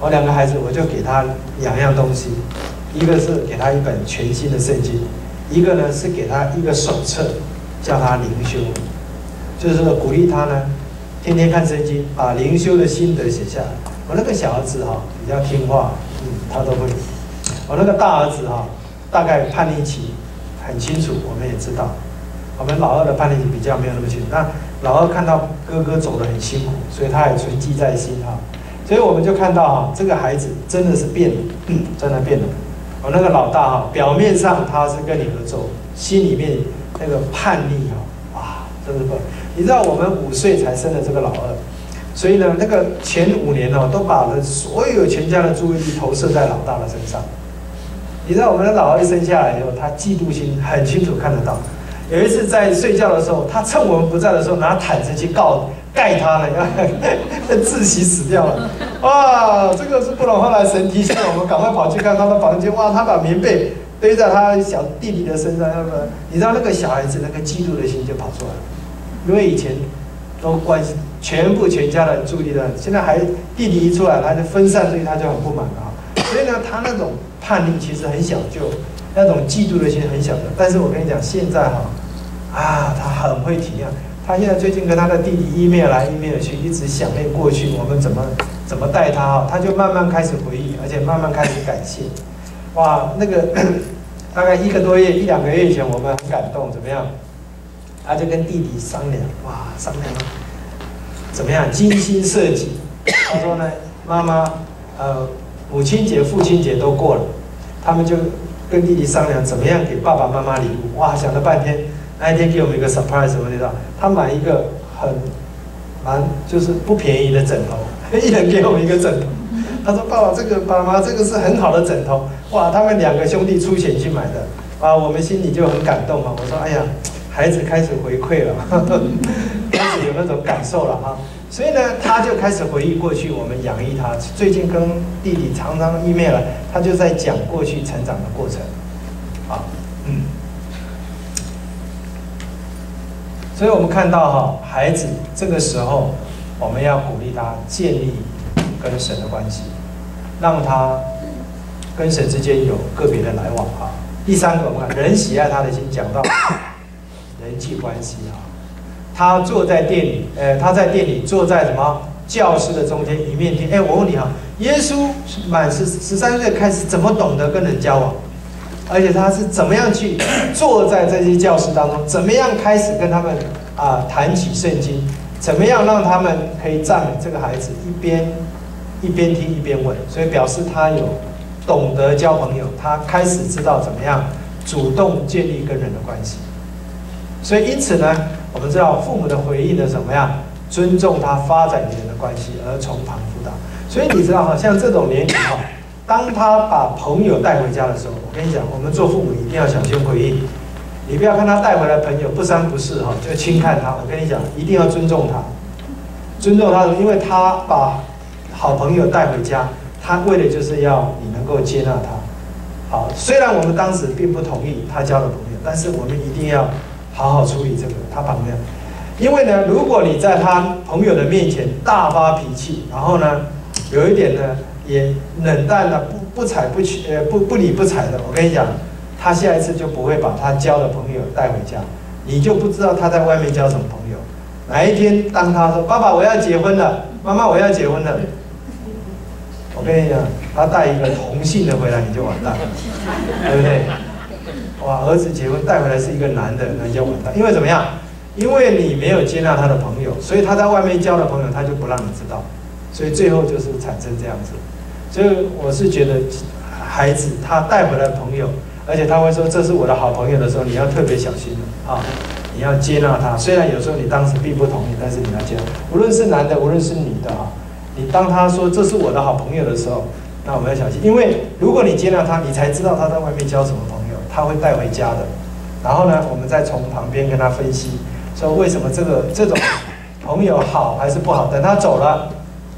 我两个孩子，我就给他两样东西，一个是给他一本全新的圣经，一个呢是给他一个手册，叫他灵修，就是鼓励他呢。天天看圣经，把灵修的心得写下来。我那个小儿子哈比较听话，嗯，他都会。我那个大儿子哈，大概叛逆期很清楚，我们也知道。我们老二的叛逆期比较没有那么清楚。那老二看到哥哥走得很辛苦，所以他也存记在心哈。所以我们就看到哈，这个孩子真的是变了，真的变了。我那个老大哈，表面上他是跟你合作，心里面那个叛逆哈，哇，真是不。你知道我们五岁才生的这个老二，所以呢，那个前五年哦，都把了所有全家的注意力投射在老大的身上。你知道我们的老二生下来以后，他嫉妒心很清楚看得到。有一次在睡觉的时候，他趁我们不在的时候，拿毯子去告盖他了，要 <laughs> 窒息死掉了。哇，这个是不能。后来神提醒我们，赶快跑去看他的房间。哇，他把棉被堆在他小弟弟的身上，那么你知道那个小孩子那个嫉妒的心就跑出来了，因为以前都关心全部全家人注意的，现在还弟弟一出来，他就分散注意，他就很不满了。所以呢，他那种叛逆其实很小就，那种嫉妒的心很小的。但是我跟你讲，现在哈，啊，他很会体谅。他现在最近跟他的弟弟一面来一面去，一直想念过去我们怎么怎么带他哈，他就慢慢开始回忆，而且慢慢开始感谢。哇，那个 <clears throat> 大概一个多月一两个月以前，我们很感动，怎么样？他就跟弟弟商量，哇，商量怎么样精心设计。他说呢，妈妈，呃。母亲节、父亲节都过了，他们就跟弟弟商量怎么样给爸爸妈妈礼物。哇，想了半天，那一天给我们一个 surprise，什么知道？他买一个很蛮就是不便宜的枕头，<laughs> 一人给我们一个枕头。他说：“爸爸，这个爸妈这个是很好的枕头。”哇，他们两个兄弟出钱去买的，啊，我们心里就很感动啊。我说：“哎呀，孩子开始回馈了，开始有那种感受了哈。”所以呢，他就开始回忆过去我们养育他。最近跟弟弟常常一面了，他就在讲过去成长的过程。啊，嗯。所以我们看到哈，孩子这个时候，我们要鼓励他建立跟神的关系，让他跟神之间有个别的来往哈。第三个，我们看人喜爱他的心，讲到 <coughs> 人际关系啊。他坐在店里，呃，他在店里坐在什么教室的中间一面听。哎，我问你哈，耶稣满十十三岁开始怎么懂得跟人交往？而且他是怎么样去坐在这些教室当中？怎么样开始跟他们啊谈起圣经？怎么样让他们可以赞美这个孩子？一边一边听一边问，所以表示他有懂得交朋友，他开始知道怎么样主动建立跟人的关系。所以因此呢？我们知道父母的回应的什么样？尊重他发展与人的关系，而从旁辅导。所以你知道哈，像这种年龄哈，当他把朋友带回家的时候，我跟你讲，我们做父母一定要小心回应。你不要看他带回来朋友不三不四哈，就轻看他。我跟你讲，一定要尊重他，尊重他，因为他把好朋友带回家，他为的就是要你能够接纳他。好，虽然我们当时并不同意他交的朋友，但是我们一定要。好好处理这个他朋友，因为呢，如果你在他朋友的面前大发脾气，然后呢，有一点呢也冷淡了不不睬不去呃不不理不睬的，我跟你讲，他下一次就不会把他交的朋友带回家，你就不知道他在外面交什么朋友。哪一天当他说爸爸我要结婚了，妈妈我要结婚了，我跟你讲，他带一个同性的回来你就完蛋了，<laughs> 对不对？哇，儿子结婚带回来是一个男的，那就完蛋。因为怎么样？因为你没有接纳他的朋友，所以他在外面交的朋友他就不让你知道，所以最后就是产生这样子。所以我是觉得，孩子他带回来朋友，而且他会说这是我的好朋友的时候，你要特别小心啊！你要接纳他，虽然有时候你当时并不同意，但是你要接纳。无论是男的，无论是女的啊，你当他说这是我的好朋友的时候，那我们要小心，因为如果你接纳他，你才知道他在外面交什么朋友。他会带回家的，然后呢，我们再从旁边跟他分析，说为什么这个这种朋友好还是不好？等他走了，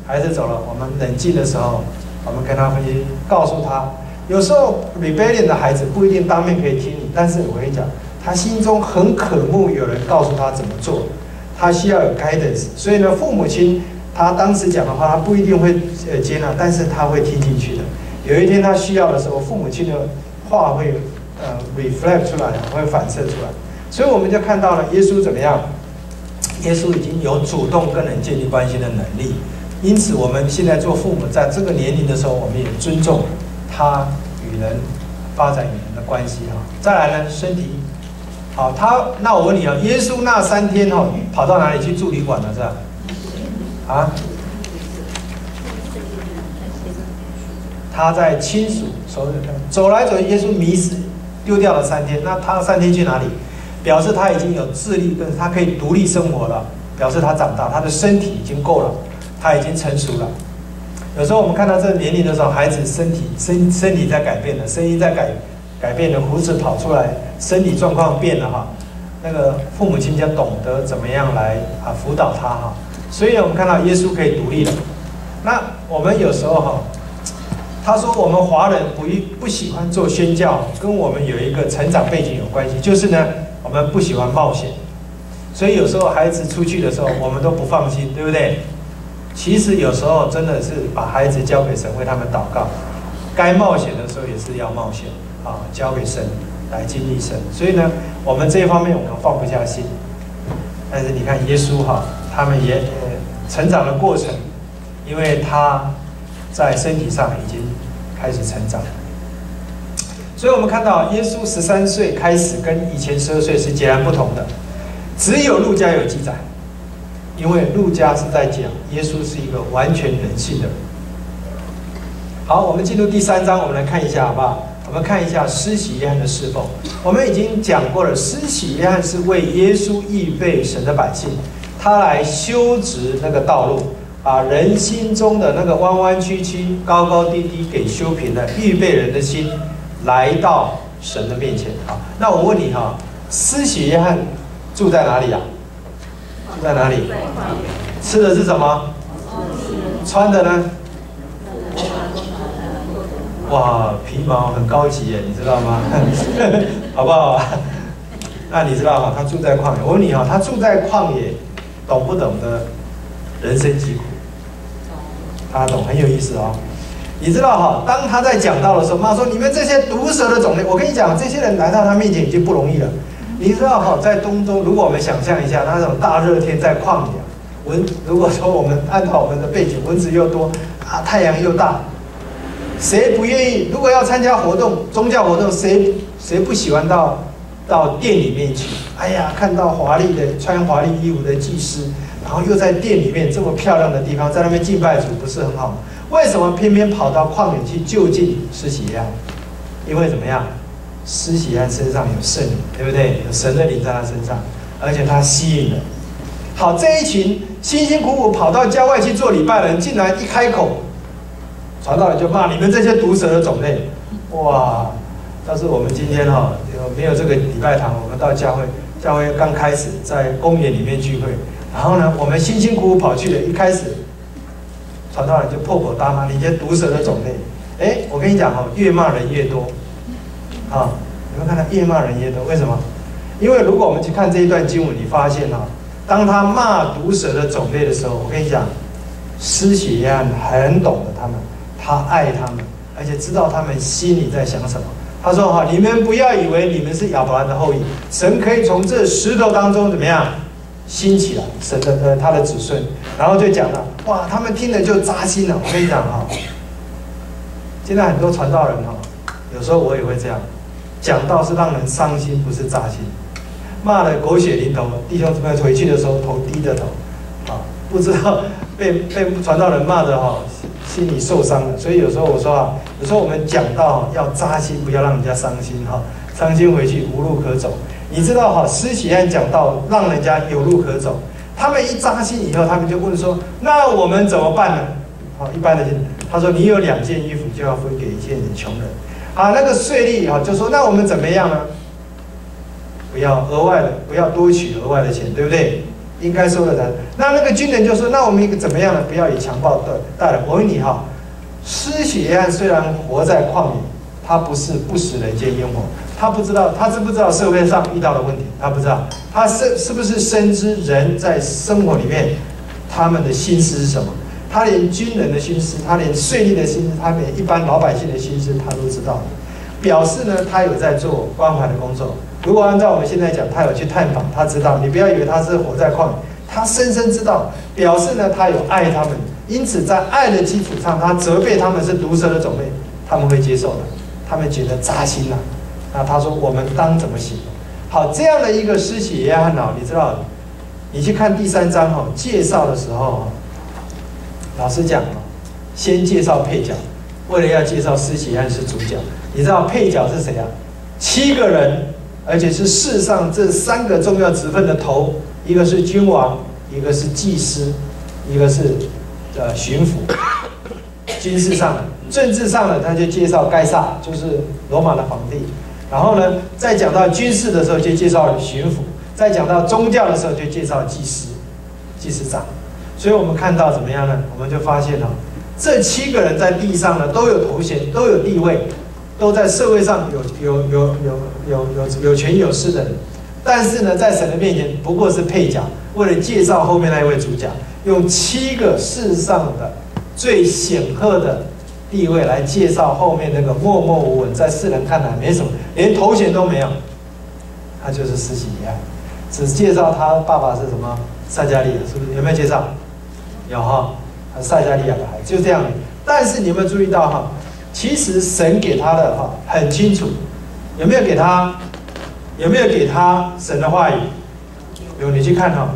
孩子走了，我们冷静的时候，我们跟他分析，告诉他，有时候 rebellion 的孩子不一定当面可以听你，但是我跟你讲，他心中很渴慕有人告诉他怎么做，他需要有 guidance，所以呢，父母亲他当时讲的话，他不一定会呃接纳，但是他会听进去的。有一天他需要的时候，父母亲的话会。呃，reflect 出来，会反射出来，所以我们就看到了耶稣怎么样？耶稣已经有主动跟人建立关系的能力，因此我们现在做父母，在这个年龄的时候，我们也尊重他与人发展与人的关系哈。再来呢，身体好，他那我问你啊，耶稣那三天哈，跑到哪里去住旅馆了是吧？啊？他在亲属手里走来走去，耶稣迷失。丢掉了三天，那他三天去哪里？表示他已经有智力，跟他可以独立生活了。表示他长大，他的身体已经够了，他已经成熟了。有时候我们看到这个年龄的时候，孩子身体身身体在改变了，声音在改改变了，胡子跑出来，身体状况变了哈。那个父母亲就懂得怎么样来啊辅导他哈。所以我们看到耶稣可以独立了。那我们有时候哈，他说我们华人不不喜欢做宣教，跟我们有一个成长背景有关系，就是呢，我们不喜欢冒险。所以有时候孩子出去的时候，我们都不放心，对不对？其实有时候真的是把孩子交给神，为他们祷告。该冒险的时候也是要冒险啊，交给神来经历神。所以呢，我们这一方面我们放不下心。但是你看耶稣哈，他们也成长的过程，因为他在身体上已经开始成长。所以我们看到耶稣十三岁开始跟以前十二岁是截然不同的。只有路加有记载，因为路加是在讲耶稣是一个完全人性的。好，我们进入第三章，我们来看一下好不好？我们看一下施洗约翰的侍奉。我们已经讲过了，施洗约翰是为耶稣预备神的百姓，他来修直那个道路，把人心中的那个弯弯曲曲、高高低低给修平了，预备人的心来到神的面前。好，那我问你哈，施洗约翰。住在哪里呀？住在哪里？吃的是什么？穿的呢？哇，皮毛很高级耶，你知道吗？<laughs> 好不好？那你知道吗？他住在旷野。我问你哈，他住在旷野，懂不懂得人生疾苦？他懂，很有意思哦。你知道哈，当他在讲到的时候，妈说：“你们这些毒蛇的种类，我跟你讲，这些人来到他面前已经不容易了。”你知道哈，在东周，如果我们想象一下，那种大热天在旷野，蚊，如果说我们按照我们的背景，蚊子又多啊，太阳又大，谁不愿意？如果要参加活动，宗教活动，谁谁不喜欢到到店里面去？哎呀，看到华丽的穿华丽衣服的祭司，然后又在店里面这么漂亮的地方，在那边敬拜主，不是很好吗？为什么偏偏跑到旷野去就近施洗呀？因为怎么样？施洗安身上有圣灵，对不对？有神的灵在他身上，而且他吸引了。好，这一群辛辛苦苦跑到郊外去做礼拜的人，竟然一开口，传道人就骂你们这些毒蛇的种类。哇！但是我们今天哈没有这个礼拜堂？我们到教会，教会刚开始在公园里面聚会，然后呢，我们辛辛苦苦跑去了，一开始传道人就破口大骂你些毒蛇的种类。哎，我跟你讲哈，越骂人越多。啊，你们看他越骂人越多，为什么？因为如果我们去看这一段经文，你发现哈，当他骂毒蛇的种类的时候，我跟你讲，施洗约翰很懂得他们，他爱他们，而且知道他们心里在想什么。他说哈，你们不要以为你们是亚伯兰的后裔，神可以从这石头当中怎么样兴起来，神的呃他的子孙。然后就讲了，哇，他们听了就扎心了。我跟你讲哈，现在很多传道人哈，有时候我也会这样。讲道是让人伤心，不是扎心。骂的狗血淋头，弟兄姊妹回去的时候头低着头，啊，不知道被被传道人骂的哈，心里受伤了。所以有时候我说啊，有时候我们讲道要扎心，不要让人家伤心哈，伤心回去无路可走。你知道哈，施洗安讲道让人家有路可走，他们一扎心以后，他们就问说：那我们怎么办呢？好，一般的他说你有两件衣服就要分给一件穷人。好，那个税吏啊就说：“那我们怎么样呢？不要额外的，不要多取额外的钱，对不对？应该收的人。那那个军人就说：那我们一个怎么样呢？不要以强暴的带来。我问你哈，施洗约翰虽然活在旷野，他不是不食人间烟火，他不知道，他知不知道社会上遇到的问题？他不知道，他是是不是深知人在生活里面他们的心思是什么？”他连军人的心思，他连税吏的心思，他连一般老百姓的心思，他都知道。表示呢，他有在做关怀的工作。如果按照我们现在讲，他有去探访，他知道。你不要以为他是活在旷野，他深深知道。表示呢，他有爱他们。因此，在爱的基础上，他责备他们是毒蛇的种类，他们会接受的。他们觉得扎心了。那他说：“我们当怎么行？”好，这样的一个施洗约翰哦，你知道，你去看第三章哈，介绍的时候。老实讲啊，先介绍配角，为了要介绍施洗安是主角，你知道配角是谁啊？七个人，而且是世上这三个重要职分的头，一个是君王，一个是祭司，一个是呃巡抚。军事上的，政治上的，他就介绍盖萨，就是罗马的皇帝。然后呢，再讲到军事的时候就介绍巡抚，再讲到宗教的时候就介绍祭司，祭司长。所以我们看到怎么样呢？我们就发现了，这七个人在地上呢都有头衔，都有地位，都在社会上有有有有有有有权有势的人。但是呢，在神的面前不过是配角。为了介绍后面那一位主角，用七个世上的最显赫的地位来介绍后面那个默默无闻，在世人看来没什么，连头衔都没有。他就是施洗约翰，只介绍他爸爸是什么撒加利亚，是不是？有没有介绍？有哈，他撒加利亚的孩子，就这样。但是你有没有注意到哈？其实神给他的哈很清楚，有没有给他？有没有给他神的话语？有，你去看哈，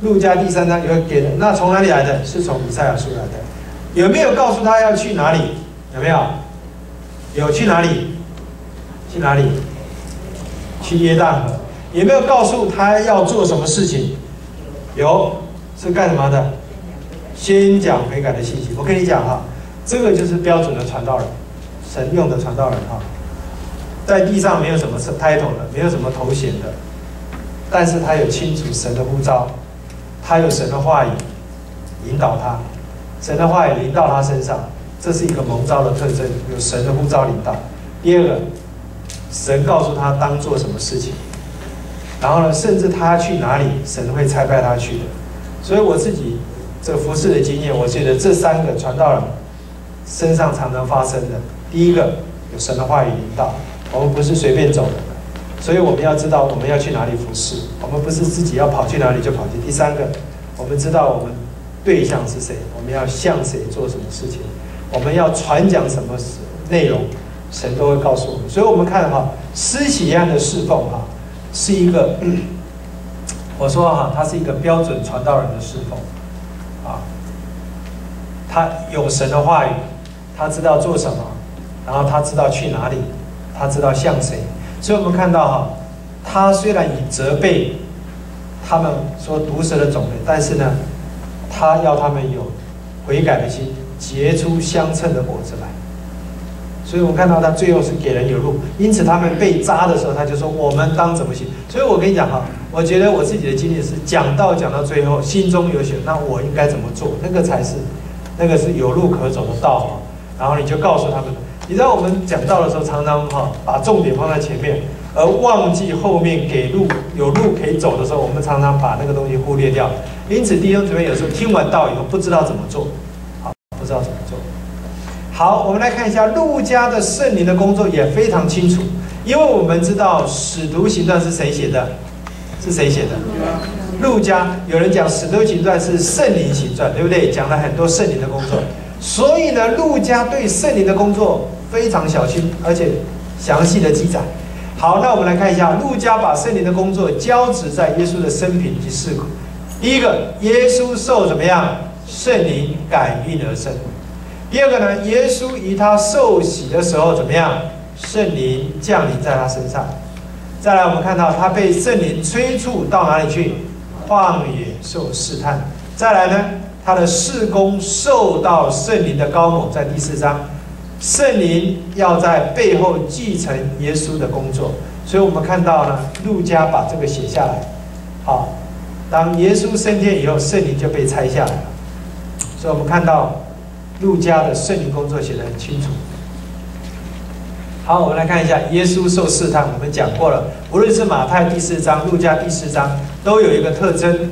路加第三章有给的。那从哪里来的？是从以赛亚书来的。有没有告诉他要去哪里？有没有？有去哪里？去哪里？去耶旦河。有没有告诉他要做什么事情？有，是干什么的？先讲悔改的信息。我跟你讲哈，这个就是标准的传道人，神用的传道人哈。在地上没有什么 title 的，没有什么头衔的，但是他有清楚神的呼召，他有神的话语引导他，神的话语临到他身上，这是一个蒙召的特征，有神的呼召领导。第二个，神告诉他当做什么事情，然后呢，甚至他去哪里，神会差派他去的。所以我自己这服侍的经验，我觉得这三个传道人身上常常发生的，第一个有神的话语引导。我们不是随便走的，所以我们要知道我们要去哪里服侍。我们不是自己要跑去哪里就跑去。第三个，我们知道我们对象是谁，我们要向谁做什么事情，我们要传讲什么内容，神都会告诉我们。所以，我们看哈，施洗一样的侍奉哈，是一个，<clears throat> 我说哈，他是一个标准传道人的侍奉，啊，他有神的话语，他知道做什么，然后他知道去哪里。他知道向谁，所以我们看到哈，他虽然以责备他们说毒蛇的种类，但是呢，他要他们有悔改的心，结出相称的果子来。所以我们看到他最后是给人有路，因此他们被扎的时候，他就说我们当怎么行？所以我跟你讲哈，我觉得我自己的经历是讲到讲到最后，心中有血，那我应该怎么做？那个才是那个是有路可走的道哈。然后你就告诉他们。你知道我们讲道的时候，常常哈把重点放在前面，而忘记后面给路有路可以走的时候，我们常常把那个东西忽略掉。因此弟兄姊妹有时候听完道以后不知道怎么做，好不知道怎么做。好，我们来看一下路加的圣灵的工作也非常清楚，因为我们知道使徒行传是谁写的？是谁写的？路加。有人讲使徒行传是圣灵行传，对不对？讲了很多圣灵的工作，所以呢，路加对圣灵的工作。非常小心，而且详细的记载。好，那我们来看一下，路加把圣灵的工作交织在耶稣的生平及事故。第一个，耶稣受怎么样？圣灵感孕而生。第二个呢？耶稣以他受洗的时候怎么样？圣灵降临在他身上。再来，我们看到他被圣灵催促到哪里去？旷野受试探。再来呢？他的事工受到圣灵的高某，在第四章。圣灵要在背后继承耶稣的工作，所以我们看到呢，路加把这个写下来。好，当耶稣升天以后，圣灵就被拆下来了。所以我们看到路加的圣灵工作写得很清楚。好，我们来看一下耶稣受试探，我们讲过了。无论是马太第四章、路加第四章，都有一个特征。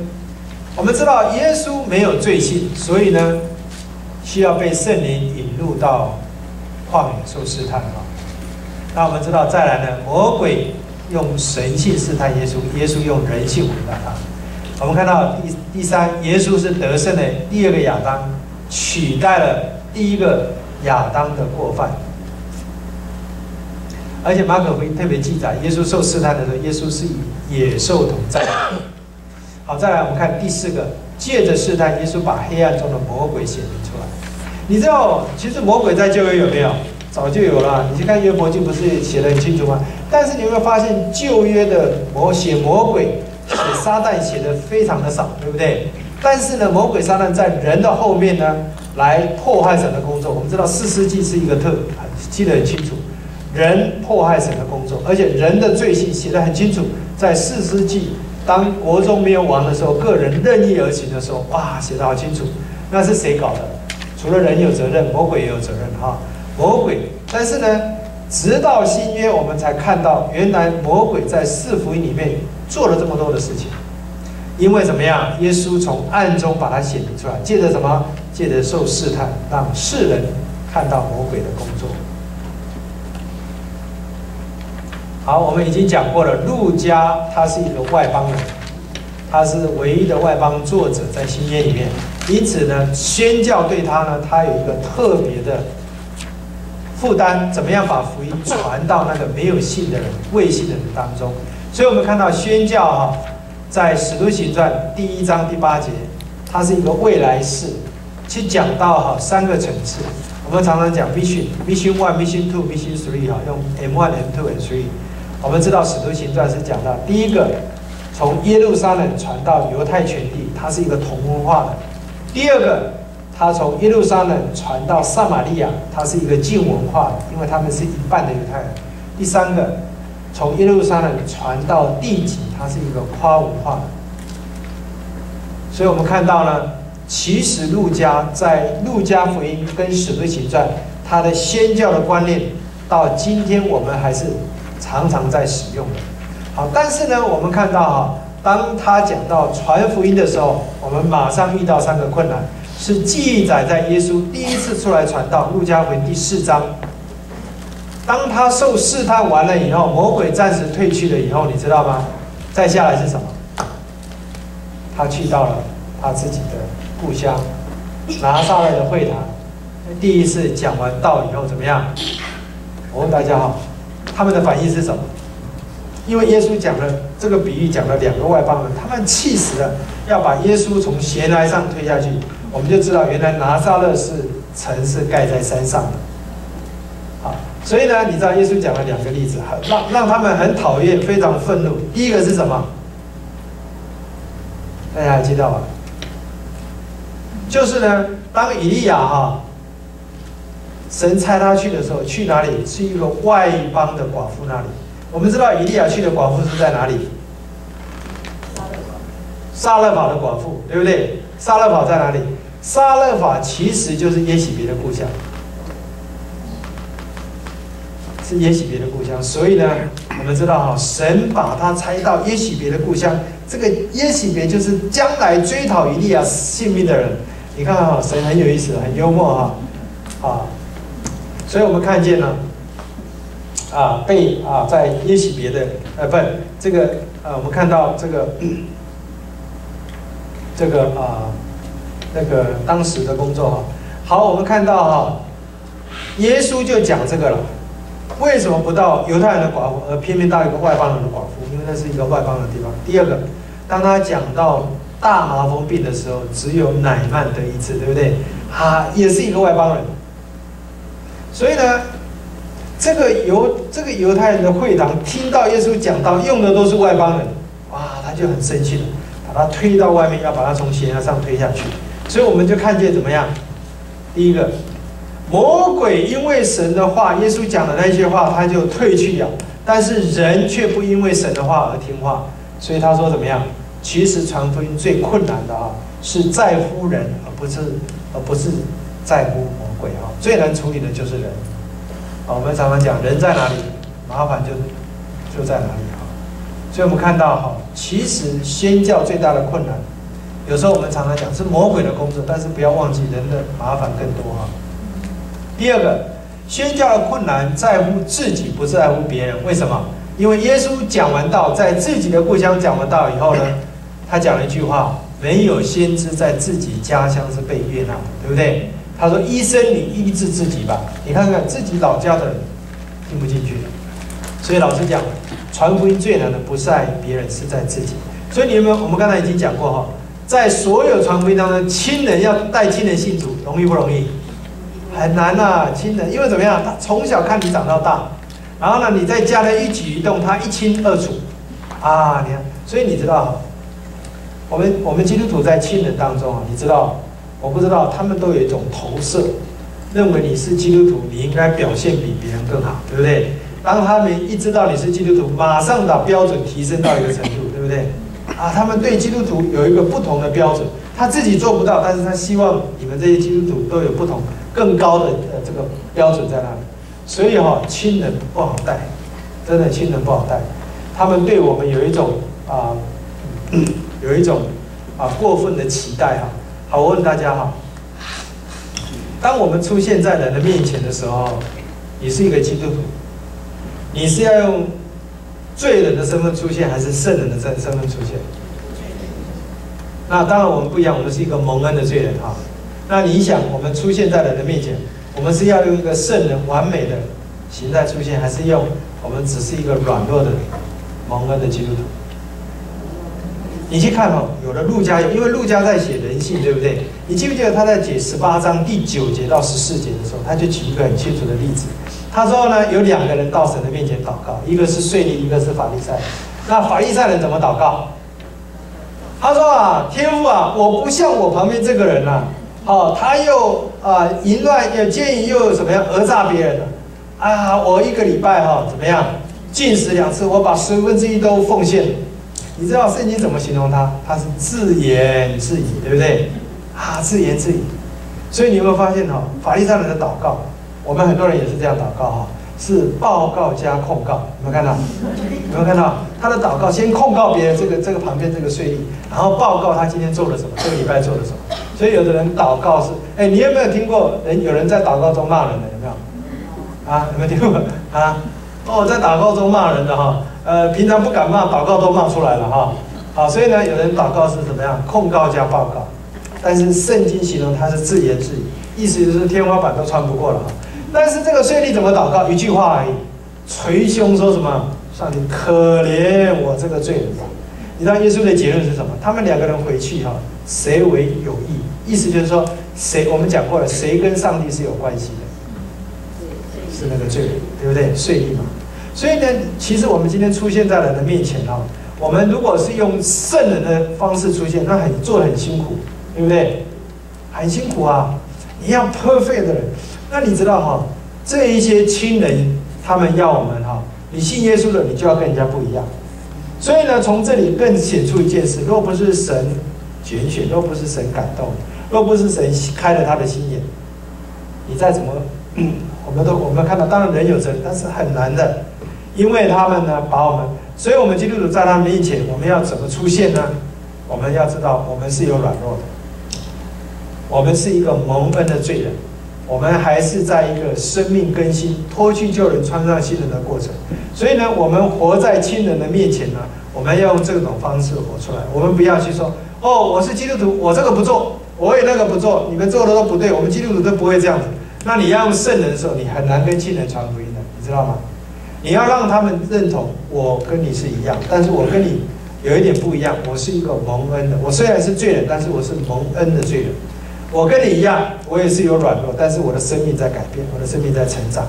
我们知道耶稣没有罪性，所以呢，需要被圣灵引入到。旷野受试探啊，那我们知道再来呢，魔鬼用神性试探耶稣，耶稣用人性回答他。我们看到第第三，耶稣是得胜的第二个亚当，取代了第一个亚当的过犯。而且马可福音特别记载，耶稣受试探的时候，耶稣是与野兽同在。好，再来我们看第四个，借着试探，耶稣把黑暗中的魔鬼显明出来。你知道，其实魔鬼在旧约有没有？早就有了。你去看约伯记，不是写的很清楚吗？但是你有没有发现，旧约的魔写魔鬼、写撒旦写的非常的少，对不对？但是呢，魔鬼撒旦在人的后面呢，来破坏神的工作。我们知道四世纪是一个特，记得很清楚，人破坏神的工作，而且人的罪行写得很清楚，在四世纪当国中没有王的时候，个人任意而行的时候，哇，写得好清楚，那是谁搞的？除了人有责任，魔鬼也有责任哈。魔鬼，但是呢，直到新约，我们才看到原来魔鬼在四福音里面做了这么多的事情。因为怎么样？耶稣从暗中把它显明出来，借着什么？借着受试探，让世人看到魔鬼的工作。好，我们已经讲过了，路加他是一个外邦人，他是唯一的外邦作者在新约里面，因此呢，宣教对他呢，他有一个特别的负担，怎么样把福音传到那个没有信的人、未信的人当中？所以我们看到宣教哈。在《使徒行传》第一章第八节，它是一个未来式，去讲到哈三个层次。我们常常讲 mission，mission one，mission two，mission three 哈，用 M one、M two、M three。我们知道《使徒行传》是讲到第一个，从耶路撒冷传到犹太全地，它是一个同文化的；第二个，它从耶路撒冷传到撒玛利亚，它是一个近文化的，因为他们是一半的犹太人；第三个。从耶路撒冷传到地极，它是一个跨文化的，所以我们看到呢，其实路加在路加福音跟使徒行传，它的宣教的观念，到今天我们还是常常在使用的。好，但是呢，我们看到哈，当他讲到传福音的时候，我们马上遇到三个困难，是记载在耶稣第一次出来传道，路加福音第四章。当他受试探完了以后，魔鬼暂时退去了以后，你知道吗？再下来是什么？他去到了他自己的故乡拿撒勒的会堂，第一次讲完道以后怎么样？我问大家哈，他们的反应是什么？因为耶稣讲了这个比喻，讲了两个外邦人，他们气死了，要把耶稣从悬崖上推下去。我们就知道，原来拿撒勒是城是盖在山上的。所以呢，你知道耶稣讲了两个例子，让让他们很讨厌，非常愤怒。第一个是什么？大家还记得吗？就是呢，当以利亚哈，神差他去的时候，去哪里？去一个外邦的寡妇那里。我们知道以利亚去的寡妇是在哪里？撒勒法的寡妇，对不对？撒勒法在哪里？撒勒法其实就是耶喜别的故乡。是耶喜别的故乡，所以呢，我们知道哈，神把他猜到耶喜别的故乡，这个耶喜别就是将来追讨以利亚性命的人。你看哈，神很有意思，很幽默哈，啊，所以我们看见呢，啊，被啊在耶喜别的呃不，这个呃我们看到这个 <clears throat> 这个啊那个当时的工作哈，好，我们看到哈，耶稣就讲这个了。为什么不到犹太人的寡妇，而偏偏到一个外邦人的寡妇？因为那是一个外邦的地方。第二个，当他讲到大麻风病的时候，只有乃曼得医治，对不对？啊，也是一个外邦人。所以呢，这个犹这个犹太人的会堂听到耶稣讲到用的都是外邦人，哇，他就很生气了，把他推到外面，要把他从悬崖上推下去。所以我们就看见怎么样？第一个。魔鬼因为神的话，耶稣讲的那些话，他就退去了。但是人却不因为神的话而听话，所以他说怎么样？其实传福音最困难的啊，是在乎人，而不是而不是在乎魔鬼啊。最难处理的就是人啊。我们常常讲，人在哪里，麻烦就就在哪里啊。所以我们看到哈，其实宣教最大的困难，有时候我们常常讲是魔鬼的工作，但是不要忘记人的麻烦更多哈。第二个，宣教的困难在乎自己，不在乎别人。为什么？因为耶稣讲完道，在自己的故乡讲完道以后呢，<laughs> 他讲了一句话：没有先知在自己家乡是被悦纳的，对不对？他说：“医生，你医治自己吧。”你看看自己老家的人听不进去。所以老实讲，传福音最难的不是在别人，是在自己。所以你们，我们刚才已经讲过哈，在所有传福音当中，亲人要带亲人信主，容易不容易？很难呐，亲人，因为怎么样？他从小看你长到大，然后呢，你在家的一举一动，他一清二楚，啊，你看，所以你知道，我们我们基督徒在亲人当中啊，你知道，我不知道，他们都有一种投射，认为你是基督徒，你应该表现比别人更好，对不对？当他们一知道你是基督徒，马上把标准提升到一个程度，对不对？啊，他们对基督徒有一个不同的标准，他自己做不到，但是他希望你们这些基督徒都有不同、更高的呃这个标准在那里。所以哈，亲人不好带，真的亲人不好带。他们对我们有一种啊，<clears throat> 有一种啊过分的期待哈。好，我问大家哈，当我们出现在人的面前的时候，你是一个基督徒，你是要用罪人的身份出现，还是圣人的身身份出现？那当然我们不一样，我们是一个蒙恩的罪人哈。那你想，我们出现在人的面前？我们是要用一个圣人完美的形态出现，还是用我们只是一个软弱的蒙恩的基督徒？你去看哦，有的路家有，因为路家在写人性，对不对？你记不记得他在解十八章第九节到十四节的时候，他就举一个很清楚的例子。他说呢，有两个人到神的面前祷告，一个是税吏，一个是法利赛。那法利赛人怎么祷告？他说啊，天父啊，我不像我旁边这个人呐好。哦，他又啊淫乱，又奸淫，又怎么样讹诈别人了？啊，我一个礼拜哈怎么样进食两次，我把十分之一都奉献。你知道圣经怎么形容他？他是自言自语，对不对？啊，自言自语。所以你有没有发现哈，法律上人的祷告，我们很多人也是这样祷告哈。是报告加控告，有没有看到？有没有看到他的祷告？先控告别人，这个这个旁边这个税吏，然后报告他今天做了什么，这个礼拜做了什么。所以有的人祷告是，哎，你有没有听过人有人在祷告中骂人的？有没有？啊，有没有听过？啊，哦，在祷告中骂人的哈，呃，平常不敢骂，祷告都骂出来了哈。好，所以呢，有人祷告是怎么样？控告加报告，但是圣经形容他是自言自语，意思就是天花板都穿不过了哈。但是这个税吏怎么祷告？一句话而已，捶胸说什么？上帝可怜我这个罪人吧！你知道耶稣的结论是什么？他们两个人回去哈，谁为有益？意思就是说，谁我们讲过了，谁跟上帝是有关系的？是那个罪人，对不对？税吏嘛。所以呢，其实我们今天出现在人的面前哈，我们如果是用圣人的方式出现，那很做的很辛苦，对不对？很辛苦啊！你要 perfect 的人。那你知道哈，这一些亲人，他们要我们哈，你信耶稣的，你就要跟人家不一样。所以呢，从这里更显出一件事：若不是神拣选，若不是神感动，若不是神开了他的心眼，你再怎么，<clears throat> 我们都我们看到，当然人有责任，但是很难的，因为他们呢，把我们，所以我们基督徒在他们面前，我们要怎么出现呢？我们要知道，我们是有软弱的，我们是一个蒙恩的罪人。我们还是在一个生命更新、脱去旧人、穿上新人的过程，所以呢，我们活在亲人的面前呢，我们要用这种方式活出来。我们不要去说：“哦，我是基督徒，我这个不做，我也那个不做，你们做的都不对。”我们基督徒都不会这样子。那你要用圣人的时候，你很难跟亲人传福音的，你知道吗？你要让他们认同我跟你是一样，但是我跟你有一点不一样。我是一个蒙恩的，我虽然是罪人，但是我是蒙恩的罪人。我跟你一样，我也是有软弱，但是我的生命在改变，我的生命在成长。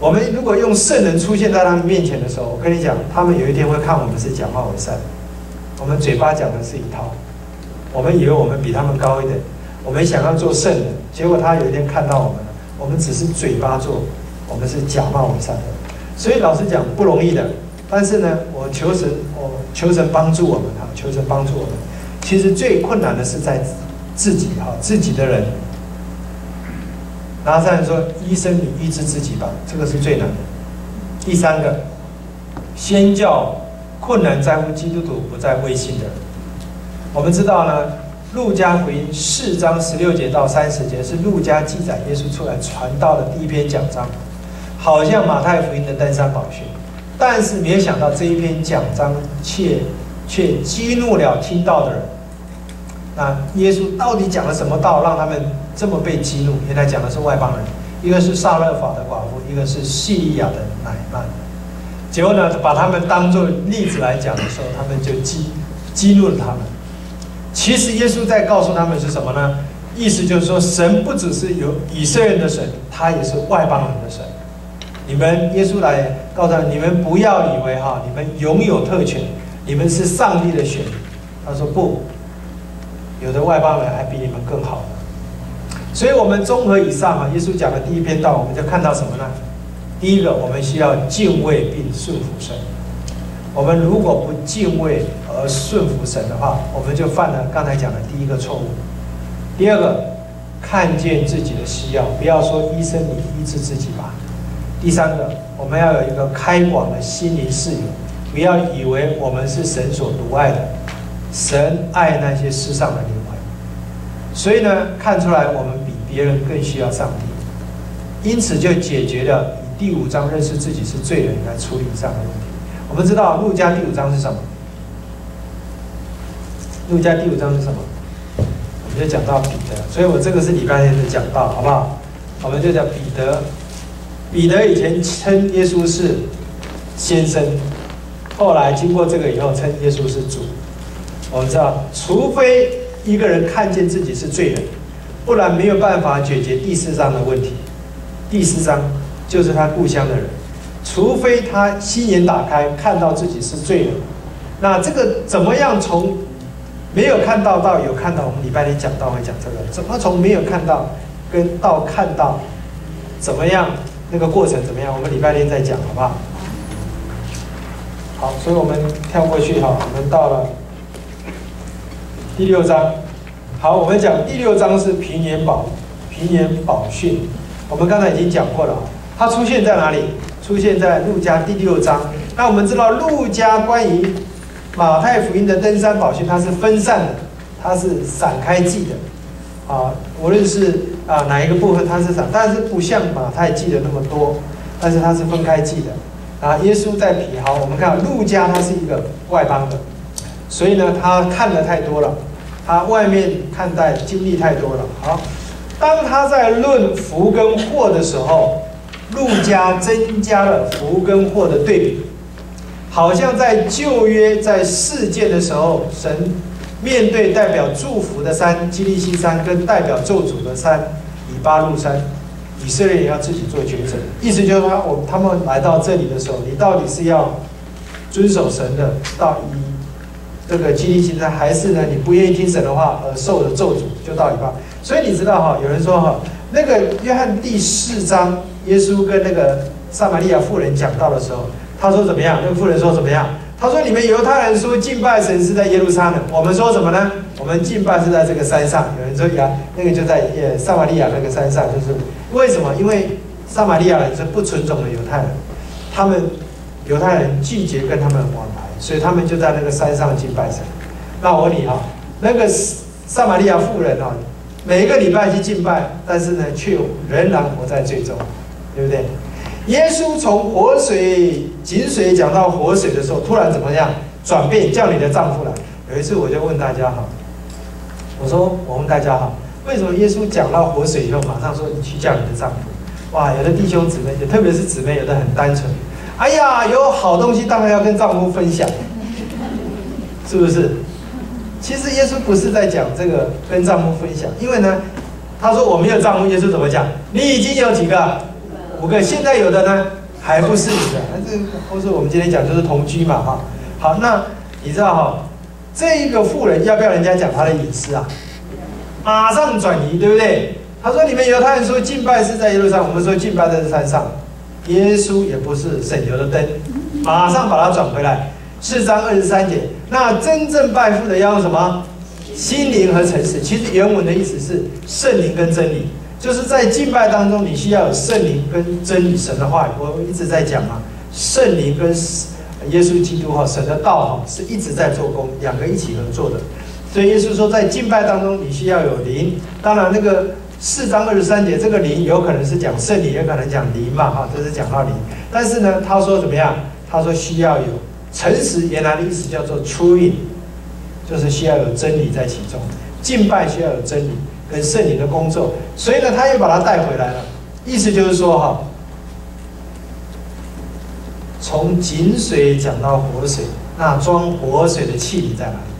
我们如果用圣人出现在他们面前的时候，我跟你讲，他们有一天会看我们是假冒伪善，我们嘴巴讲的是一套，我们以为我们比他们高一点，我们想要做圣人，结果他有一天看到我们了，我们只是嘴巴做，我们是假冒伪善的。所以老实讲不容易的，但是呢，我求神，我求神帮助我们哈，求神帮助我们。其实最困难的是在。自己哈，自己的人，拿上来说：“医生，你医治自己吧，这个是最难的。”第三个，先叫困难在乎基督徒，不在微信的。我们知道呢，《路加福音》四章十六节到三十节是路加记载耶稣出来传道的第一篇讲章，好像马太福音的登山宝训，但是没有想到这一篇讲章却却激怒了听到的人。那耶稣到底讲了什么道，让他们这么被激怒？原来讲的是外邦人，一个是萨勒法的寡妇，一个是叙利亚的乃曼。结果呢，把他们当做例子来讲的时候，他们就激激怒了他们。其实耶稣在告诉他们是什么呢？意思就是说，神不只是有以色列人的神，他也是外邦人的神。你们耶稣来告诉他，你们不要以为哈，你们拥有特权，你们是上帝的选。他说不。有的外邦人还比你们更好，所以，我们综合以上啊，耶稣讲的第一篇道，我们就看到什么呢？第一个，我们需要敬畏并顺服神。我们如果不敬畏，而顺服神的话，我们就犯了刚才讲的第一个错误。第二个，看见自己的需要，不要说医生你医治自己吧。第三个，我们要有一个开广的心灵视野，不要以为我们是神所独爱的，神爱那些世上的灵魂，所以呢，看出来我们比别人更需要上帝，因此就解决了以第五章认识自己是罪人来处理这样的问题。我们知道路加第五章是什么？路加第五章是什么？我们就讲到彼得，所以我这个是礼拜天的讲道，好不好？我们就讲彼得。彼得以前称耶稣是先生，后来经过这个以后称耶稣是主。我们知道，除非一个人看见自己是罪人，不然没有办法解决第四章的问题。第四章就是他故乡的人，除非他心眼打开，看到自己是罪人。那这个怎么样从没有看到到有看到？我们礼拜天讲到会讲这个，怎么从没有看到跟到看到，怎么样？那个过程怎么样？我们礼拜天再讲，好不好？好，所以我们跳过去哈，我们到了第六章。好，我们讲第六章是平原宝平原宝训。我们刚才已经讲过了，它出现在哪里？出现在路加第六章。那我们知道路加关于马太福音的登山宝训，它是分散的，它是散开记的啊，无论是。啊，哪一个部分它是散，但是不像马太记的那么多，但是它是分开记的。啊，耶稣在皮好，我们看路加，他是一个外邦的，所以呢，他看的太多了，他外面看待经历太多了。好，当他在论福跟祸的时候，路加增加了福跟祸的对比，好像在旧约在事件的时候，神。面对代表祝福的山基利西山跟代表咒诅的山以巴路山，以色列也要自己做抉择。意思就是说，我他们来到这里的时候，你到底是要遵守神的到以这个基利西山，还是呢你不愿意听神的话而受的咒诅就到以巴？所以你知道哈，有人说哈，那个约翰第四章，耶稣跟那个撒玛利亚妇人讲到的时候，他说怎么样？那个妇人说怎么样？他说：“你们犹太人说敬拜神是在耶路撒冷，我们说什么呢？我们敬拜是在这个山上。有人说呀，那个就在耶撒玛利亚那个山上，就是为什么？因为撒玛利亚人是不纯种的犹太人，他们犹太人拒绝跟他们往来，所以他们就在那个山上敬拜神。那我问你哈，那个撒玛利亚妇人啊，每一个礼拜去敬拜，但是呢，却仍然活在最终，对不对？”耶稣从活水、井水讲到活水的时候，突然怎么样转变？叫你的丈夫来。有一次我就问大家哈，我说我问大家哈，为什么耶稣讲到活水以后，马上说你去叫你的丈夫？哇，有的弟兄姊妹，也特别是姊妹，有的很单纯。哎呀，有好东西当然要跟丈夫分享，<laughs> 是不是？其实耶稣不是在讲这个跟丈夫分享，因为呢，他说我没有丈夫，耶稣怎么讲？你已经有几个？五个，现在有的呢，还不是你的，那这或是我们今天讲就是同居嘛，哈。好，那你知道哈，这一个妇人要不要人家讲她的隐私啊？马上转移，对不对？他说你们犹太人说敬拜是在耶路撒冷，我们说敬拜在这山上。耶稣也不是省油的灯，马上把它转回来。四章二十三节，那真正拜父的要用什么？心灵和诚实。其实原文的意思是圣灵跟真理。就是在敬拜当中，你需要有圣灵跟真理神的话语。我一直在讲嘛，圣灵跟耶稣基督哈神的道哈是一直在做工，两个一起合作的。所以耶稣说，在敬拜当中，你需要有灵。当然，那个四章二十三节，这个灵有可能是讲圣灵，也可能讲灵嘛哈，这是讲到灵。但是呢，他说怎么样？他说需要有诚实，原来的意思叫做 true，就是需要有真理在其中。敬拜需要有真理。跟圣灵的工作，所以呢，他又把它带回来了。意思就是说，哈，从井水讲到活水，那装活水的器皿在哪里？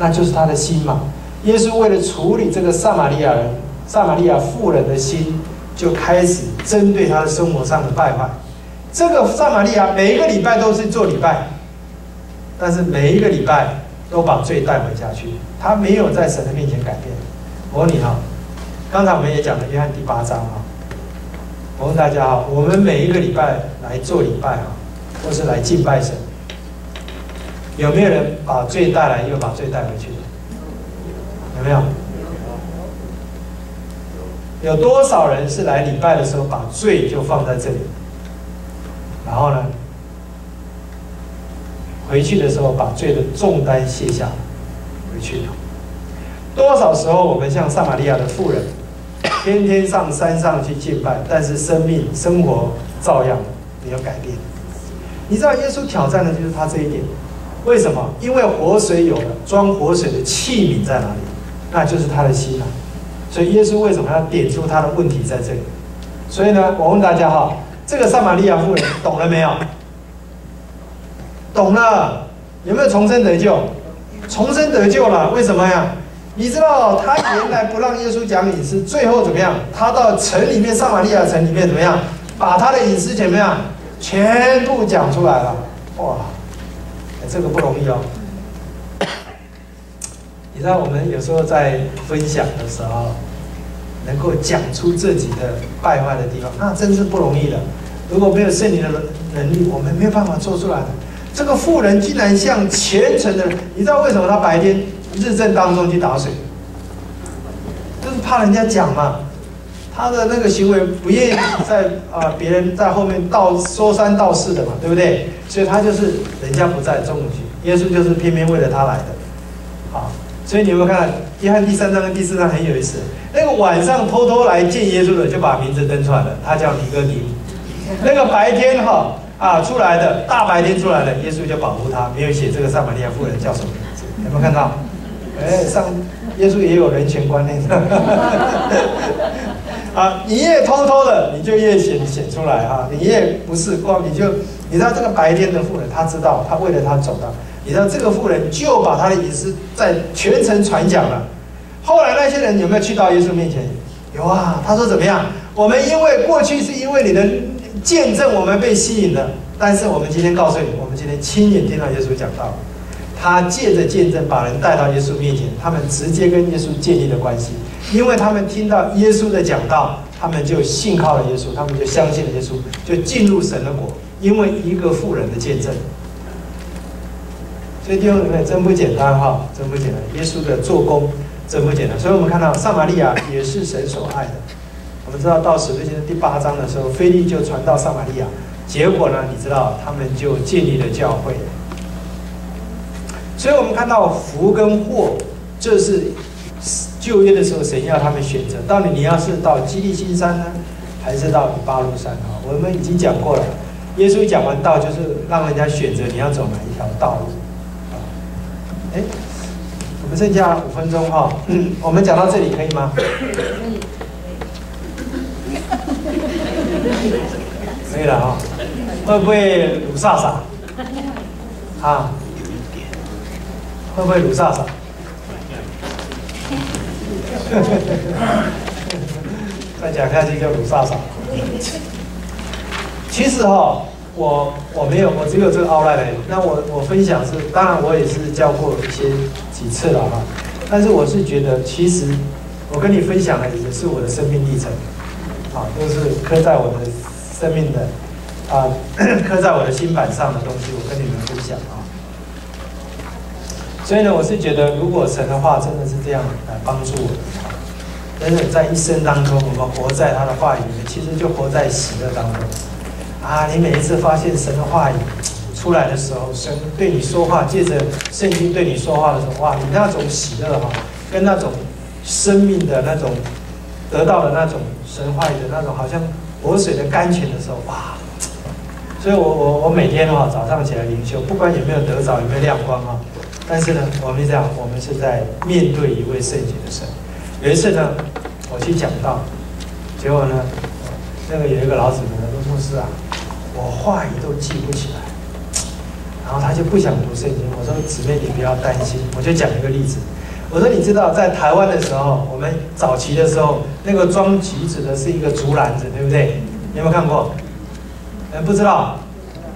那就是他的心嘛。耶稣为了处理这个撒玛利亚人、撒玛利亚妇人的心，就开始针对他的生活上的败坏。这个撒玛利亚每一个礼拜都是做礼拜，但是每一个礼拜。都把罪带回家去，他没有在神的面前改变。我问你哈，刚才我们也讲了约翰第八章哈，我问大家哈，我们每一个礼拜来做礼拜哈，或是来敬拜神，有没有人把罪带来又把罪带回去的？有没有？有多少人是来礼拜的时候把罪就放在这里，然后呢，回去的时候把罪的重担卸下回去了？多少时候我们像撒玛利亚的妇人，天天上山上去敬拜，但是生命生活照样没有改变。你知道耶稣挑战的就是他这一点，为什么？因为活水有了，装活水的器皿在哪里？那就是他的心啊。所以耶稣为什么要点出他的问题在这里？所以呢，我问大家哈，这个撒玛利亚妇人懂了没有？懂了，有没有重生得救？重生得救了，为什么呀？你知道他原来不让耶稣讲隐私，最后怎么样？他到城里面，撒玛利亚城里面怎么样？把他的隐私怎么样？全部讲出来了。哇，这个不容易哦。你知道我们有时候在分享的时候，能够讲出自己的败坏的地方，那真是不容易的。如果没有圣灵的能力，我们没有办法做出来的。这个妇人竟然像虔诚的，你知道为什么她白天日正当中去打水？就是怕人家讲嘛，她的那个行为不愿意在啊别人在后面道说三道四的嘛，对不对？所以她就是人家不在中午去，耶稣就是偏偏为了她来的，好。所以你们看，约翰第三章跟第四章很有意思。那个晚上偷偷来见耶稣的，就把名字登出来了，他叫尼哥底母。那个白天哈啊出来的，大白天出来的，耶稣就保护他，没有写这个撒玛利亚妇人叫什么名字，有没有看到？哎，上耶稣也有人权观念。<laughs> 啊，你越偷偷的，你就越显显出来哈。你越不是光，你就你知道这个白天的妇人，他知道，他为了他走的。你知道这个妇人就把他的隐私在全城传讲了。后来那些人有没有去到耶稣面前？有啊。他说怎么样？我们因为过去是因为你的见证，我们被吸引了。但是我们今天告诉你，我们今天亲眼听到耶稣讲道，他借着见证把人带到耶稣面前，他们直接跟耶稣建立了关系。因为他们听到耶稣的讲道，他们就信靠了耶稣，他们就相信了耶稣，就进入神的国。因为一个妇人的见证。所以弟兄姊妹真不简单哈，真不简单。耶稣的做工真不简单。所以我们看到撒玛利亚也是神所爱的。我们知道到使徒行传第八章的时候，菲利就传到撒玛利亚，结果呢，你知道他们就建立了教会。所以我们看到福跟祸，这是旧约的时候神要他们选择，到底你要是到基利新山呢，还是到巴路山啊？我们已经讲过了，耶稣讲完道就是让人家选择你要走哪一条道路。哎，我们剩下五分钟哈，我们讲到这里可以吗？可以。<laughs> 可以了哈，会不会鲁萨萨？啊？会不会鲁萨萨？再讲下去叫鲁萨萨。其实哈。我我没有，我只有这个奥赖的。那我我分享是，当然我也是教过一些几次了哈。但是我是觉得，其实我跟你分享的也是我的生命历程，啊，都是刻在我的生命的啊，<clears throat> 刻在我的心板上的东西，我跟你们分享啊。所以呢，我是觉得，如果神的话真的是这样来帮助我的，真的在一生当中，我们活在他的话语里面，其实就活在喜乐当中。啊！你每一次发现神的话语出来的时候，神对你说话，借着圣经对你说话的时候，哇！你那种喜乐哈，跟那种生命的那种得到的那种神话语的那种，好像活水的甘泉的时候，哇！所以我我我每天哈早上起来灵修，不管有没有得着有没有亮光哈，但是呢，我们讲我们是在面对一位圣洁的神。有一次呢，我去讲道，结果呢，那个有一个老姊妹说牧师啊。我话语都记不起来，然后他就不想读圣经。我说姊妹，你不要担心，我就讲一个例子。我说你知道，在台湾的时候，我们早期的时候，那个装橘子的是一个竹篮子，对不对？你有没有看过？哎，不知道，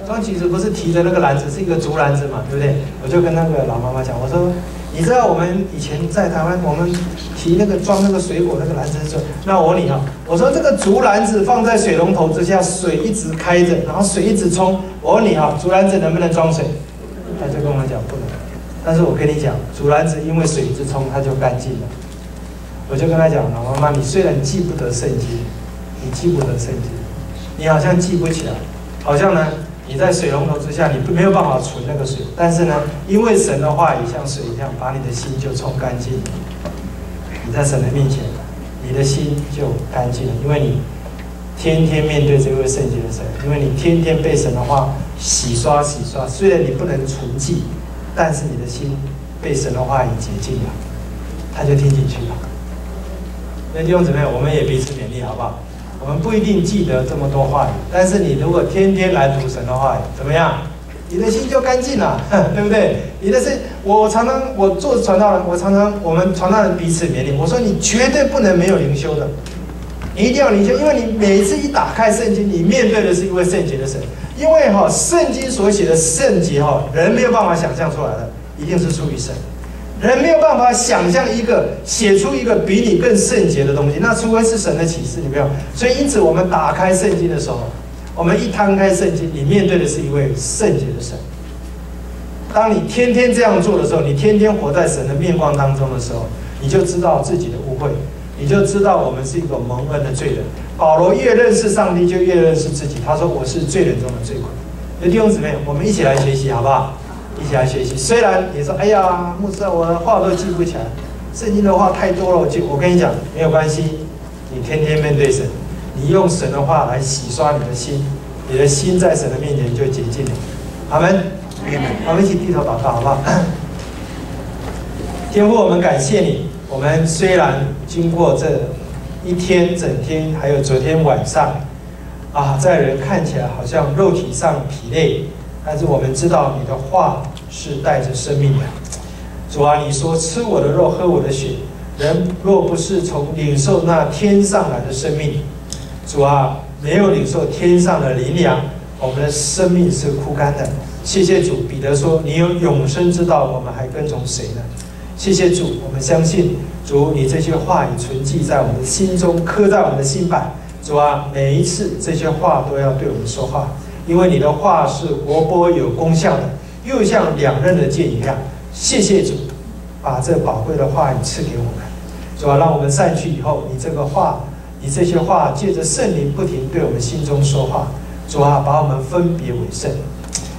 装橘子不是提着那个篮子，是一个竹篮子嘛，对不对？我就跟那个老妈妈讲，我说。你知道我们以前在台湾，我们提那个装那个水果那个篮子的时候，那我问你啊，我说这个竹篮子放在水龙头之下，水一直开着，然后水一直冲，我问你哈，竹篮子能不能装水？他就跟我讲不能但是我跟你讲，竹篮子因为水一直冲，它就干净了。我就跟他讲，老妈妈，你虽然记不得圣经，你记不得圣经，你好像记不起来，好像呢，你在水龙头之下，你没有办法存那个水。但是呢，因为神的话语像水一样，把你的心就冲干净。你在神的面前，你的心就干净了，因为你天天面对这位圣洁的神，因为你天天被神的话洗刷洗刷。虽然你不能存记，但是你的心被神的话语洁净了，他就听进去了。那弟兄姊妹，我们也彼此勉励，好不好？我们不一定记得这么多话语，但是你如果天天来读神的话语，怎么样？你的心就干净了，<laughs> 对不对？你的心，我常常我做传道人，我常常我们传道人彼此勉励。我说你绝对不能没有灵修的，你一定要灵修，因为你每一次一打开圣经，你面对的是一位圣洁的神。因为哈，圣经所写的圣洁哈，人没有办法想象出来的，一定是出于神。人没有办法想象一个写出一个比你更圣洁的东西，那除非是神的启示，你没有。所以因此，我们打开圣经的时候，我们一摊开圣经，你面对的是一位圣洁的神。当你天天这样做的时候，你天天活在神的面光当中的时候，你就知道自己的污秽，你就知道我们是一个蒙恩的罪人。保罗越认识上帝，就越认识自己。他说：“我是罪人中的罪魁。”弟兄姊妹，我们一起来学习，好不好？一起来学习。虽然你说：“哎呀，牧师，我的话都记不起来，圣经的话太多了。”我记，我跟你讲，没有关系。你天天面对神，你用神的话来洗刷你的心，你的心在神的面前就洁净了。阿门。我们一起低头祷告，好不好？天父，我们感谢你。我们虽然经过这一天、整天，还有昨天晚上，啊，在人看起来好像肉体上疲累。但是我们知道你的话是带着生命的，主啊，你说吃我的肉喝我的血，人若不是从领受那天上来的生命，主啊，没有领受天上的灵粮，我们的生命是枯干的。谢谢主，彼得说你有永生之道，我们还跟从谁呢？谢谢主，我们相信主，你这些话语存记在我们的心中，刻在我们的心板。主啊，每一次这些话都要对我们说话。因为你的话是活泼有功效的，又像两刃的剑一样。谢谢主，把这宝贵的话语赐给我们，主啊，让我们散去以后，你这个话，你这些话借着圣灵不停对我们心中说话。主啊，把我们分别为圣。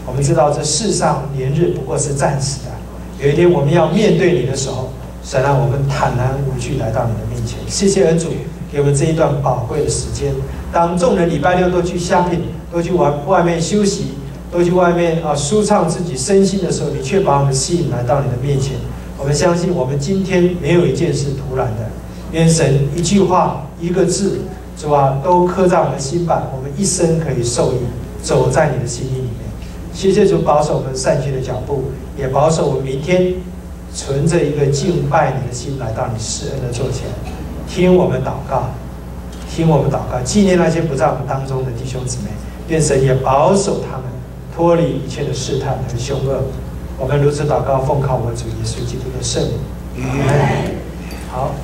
我们知道这世上年日不过是暂时的，有一天我们要面对你的时候，神让我们坦然无惧来到你的面前。谢谢恩主，给我们这一段宝贵的时间。当众人礼拜六都去 shopping，。都去玩外面休息，都去外面啊舒畅自己身心的时候，你却把我们吸引来到你的面前。我们相信，我们今天没有一件事突然的。愿神一句话、一个字，是吧，都刻在我们的心板，我们一生可以受益，走在你的心意里面。谢谢主保守我们善行的脚步，也保守我们明天存着一个敬拜你的心来到你施恩的座前，听我们祷告，听我们祷告，纪念那些不在我们当中的弟兄姊妹。愿神也保守他们，脱离一切的试探和凶恶。我们如此祷告，奉靠我主耶稣基督的圣名。好。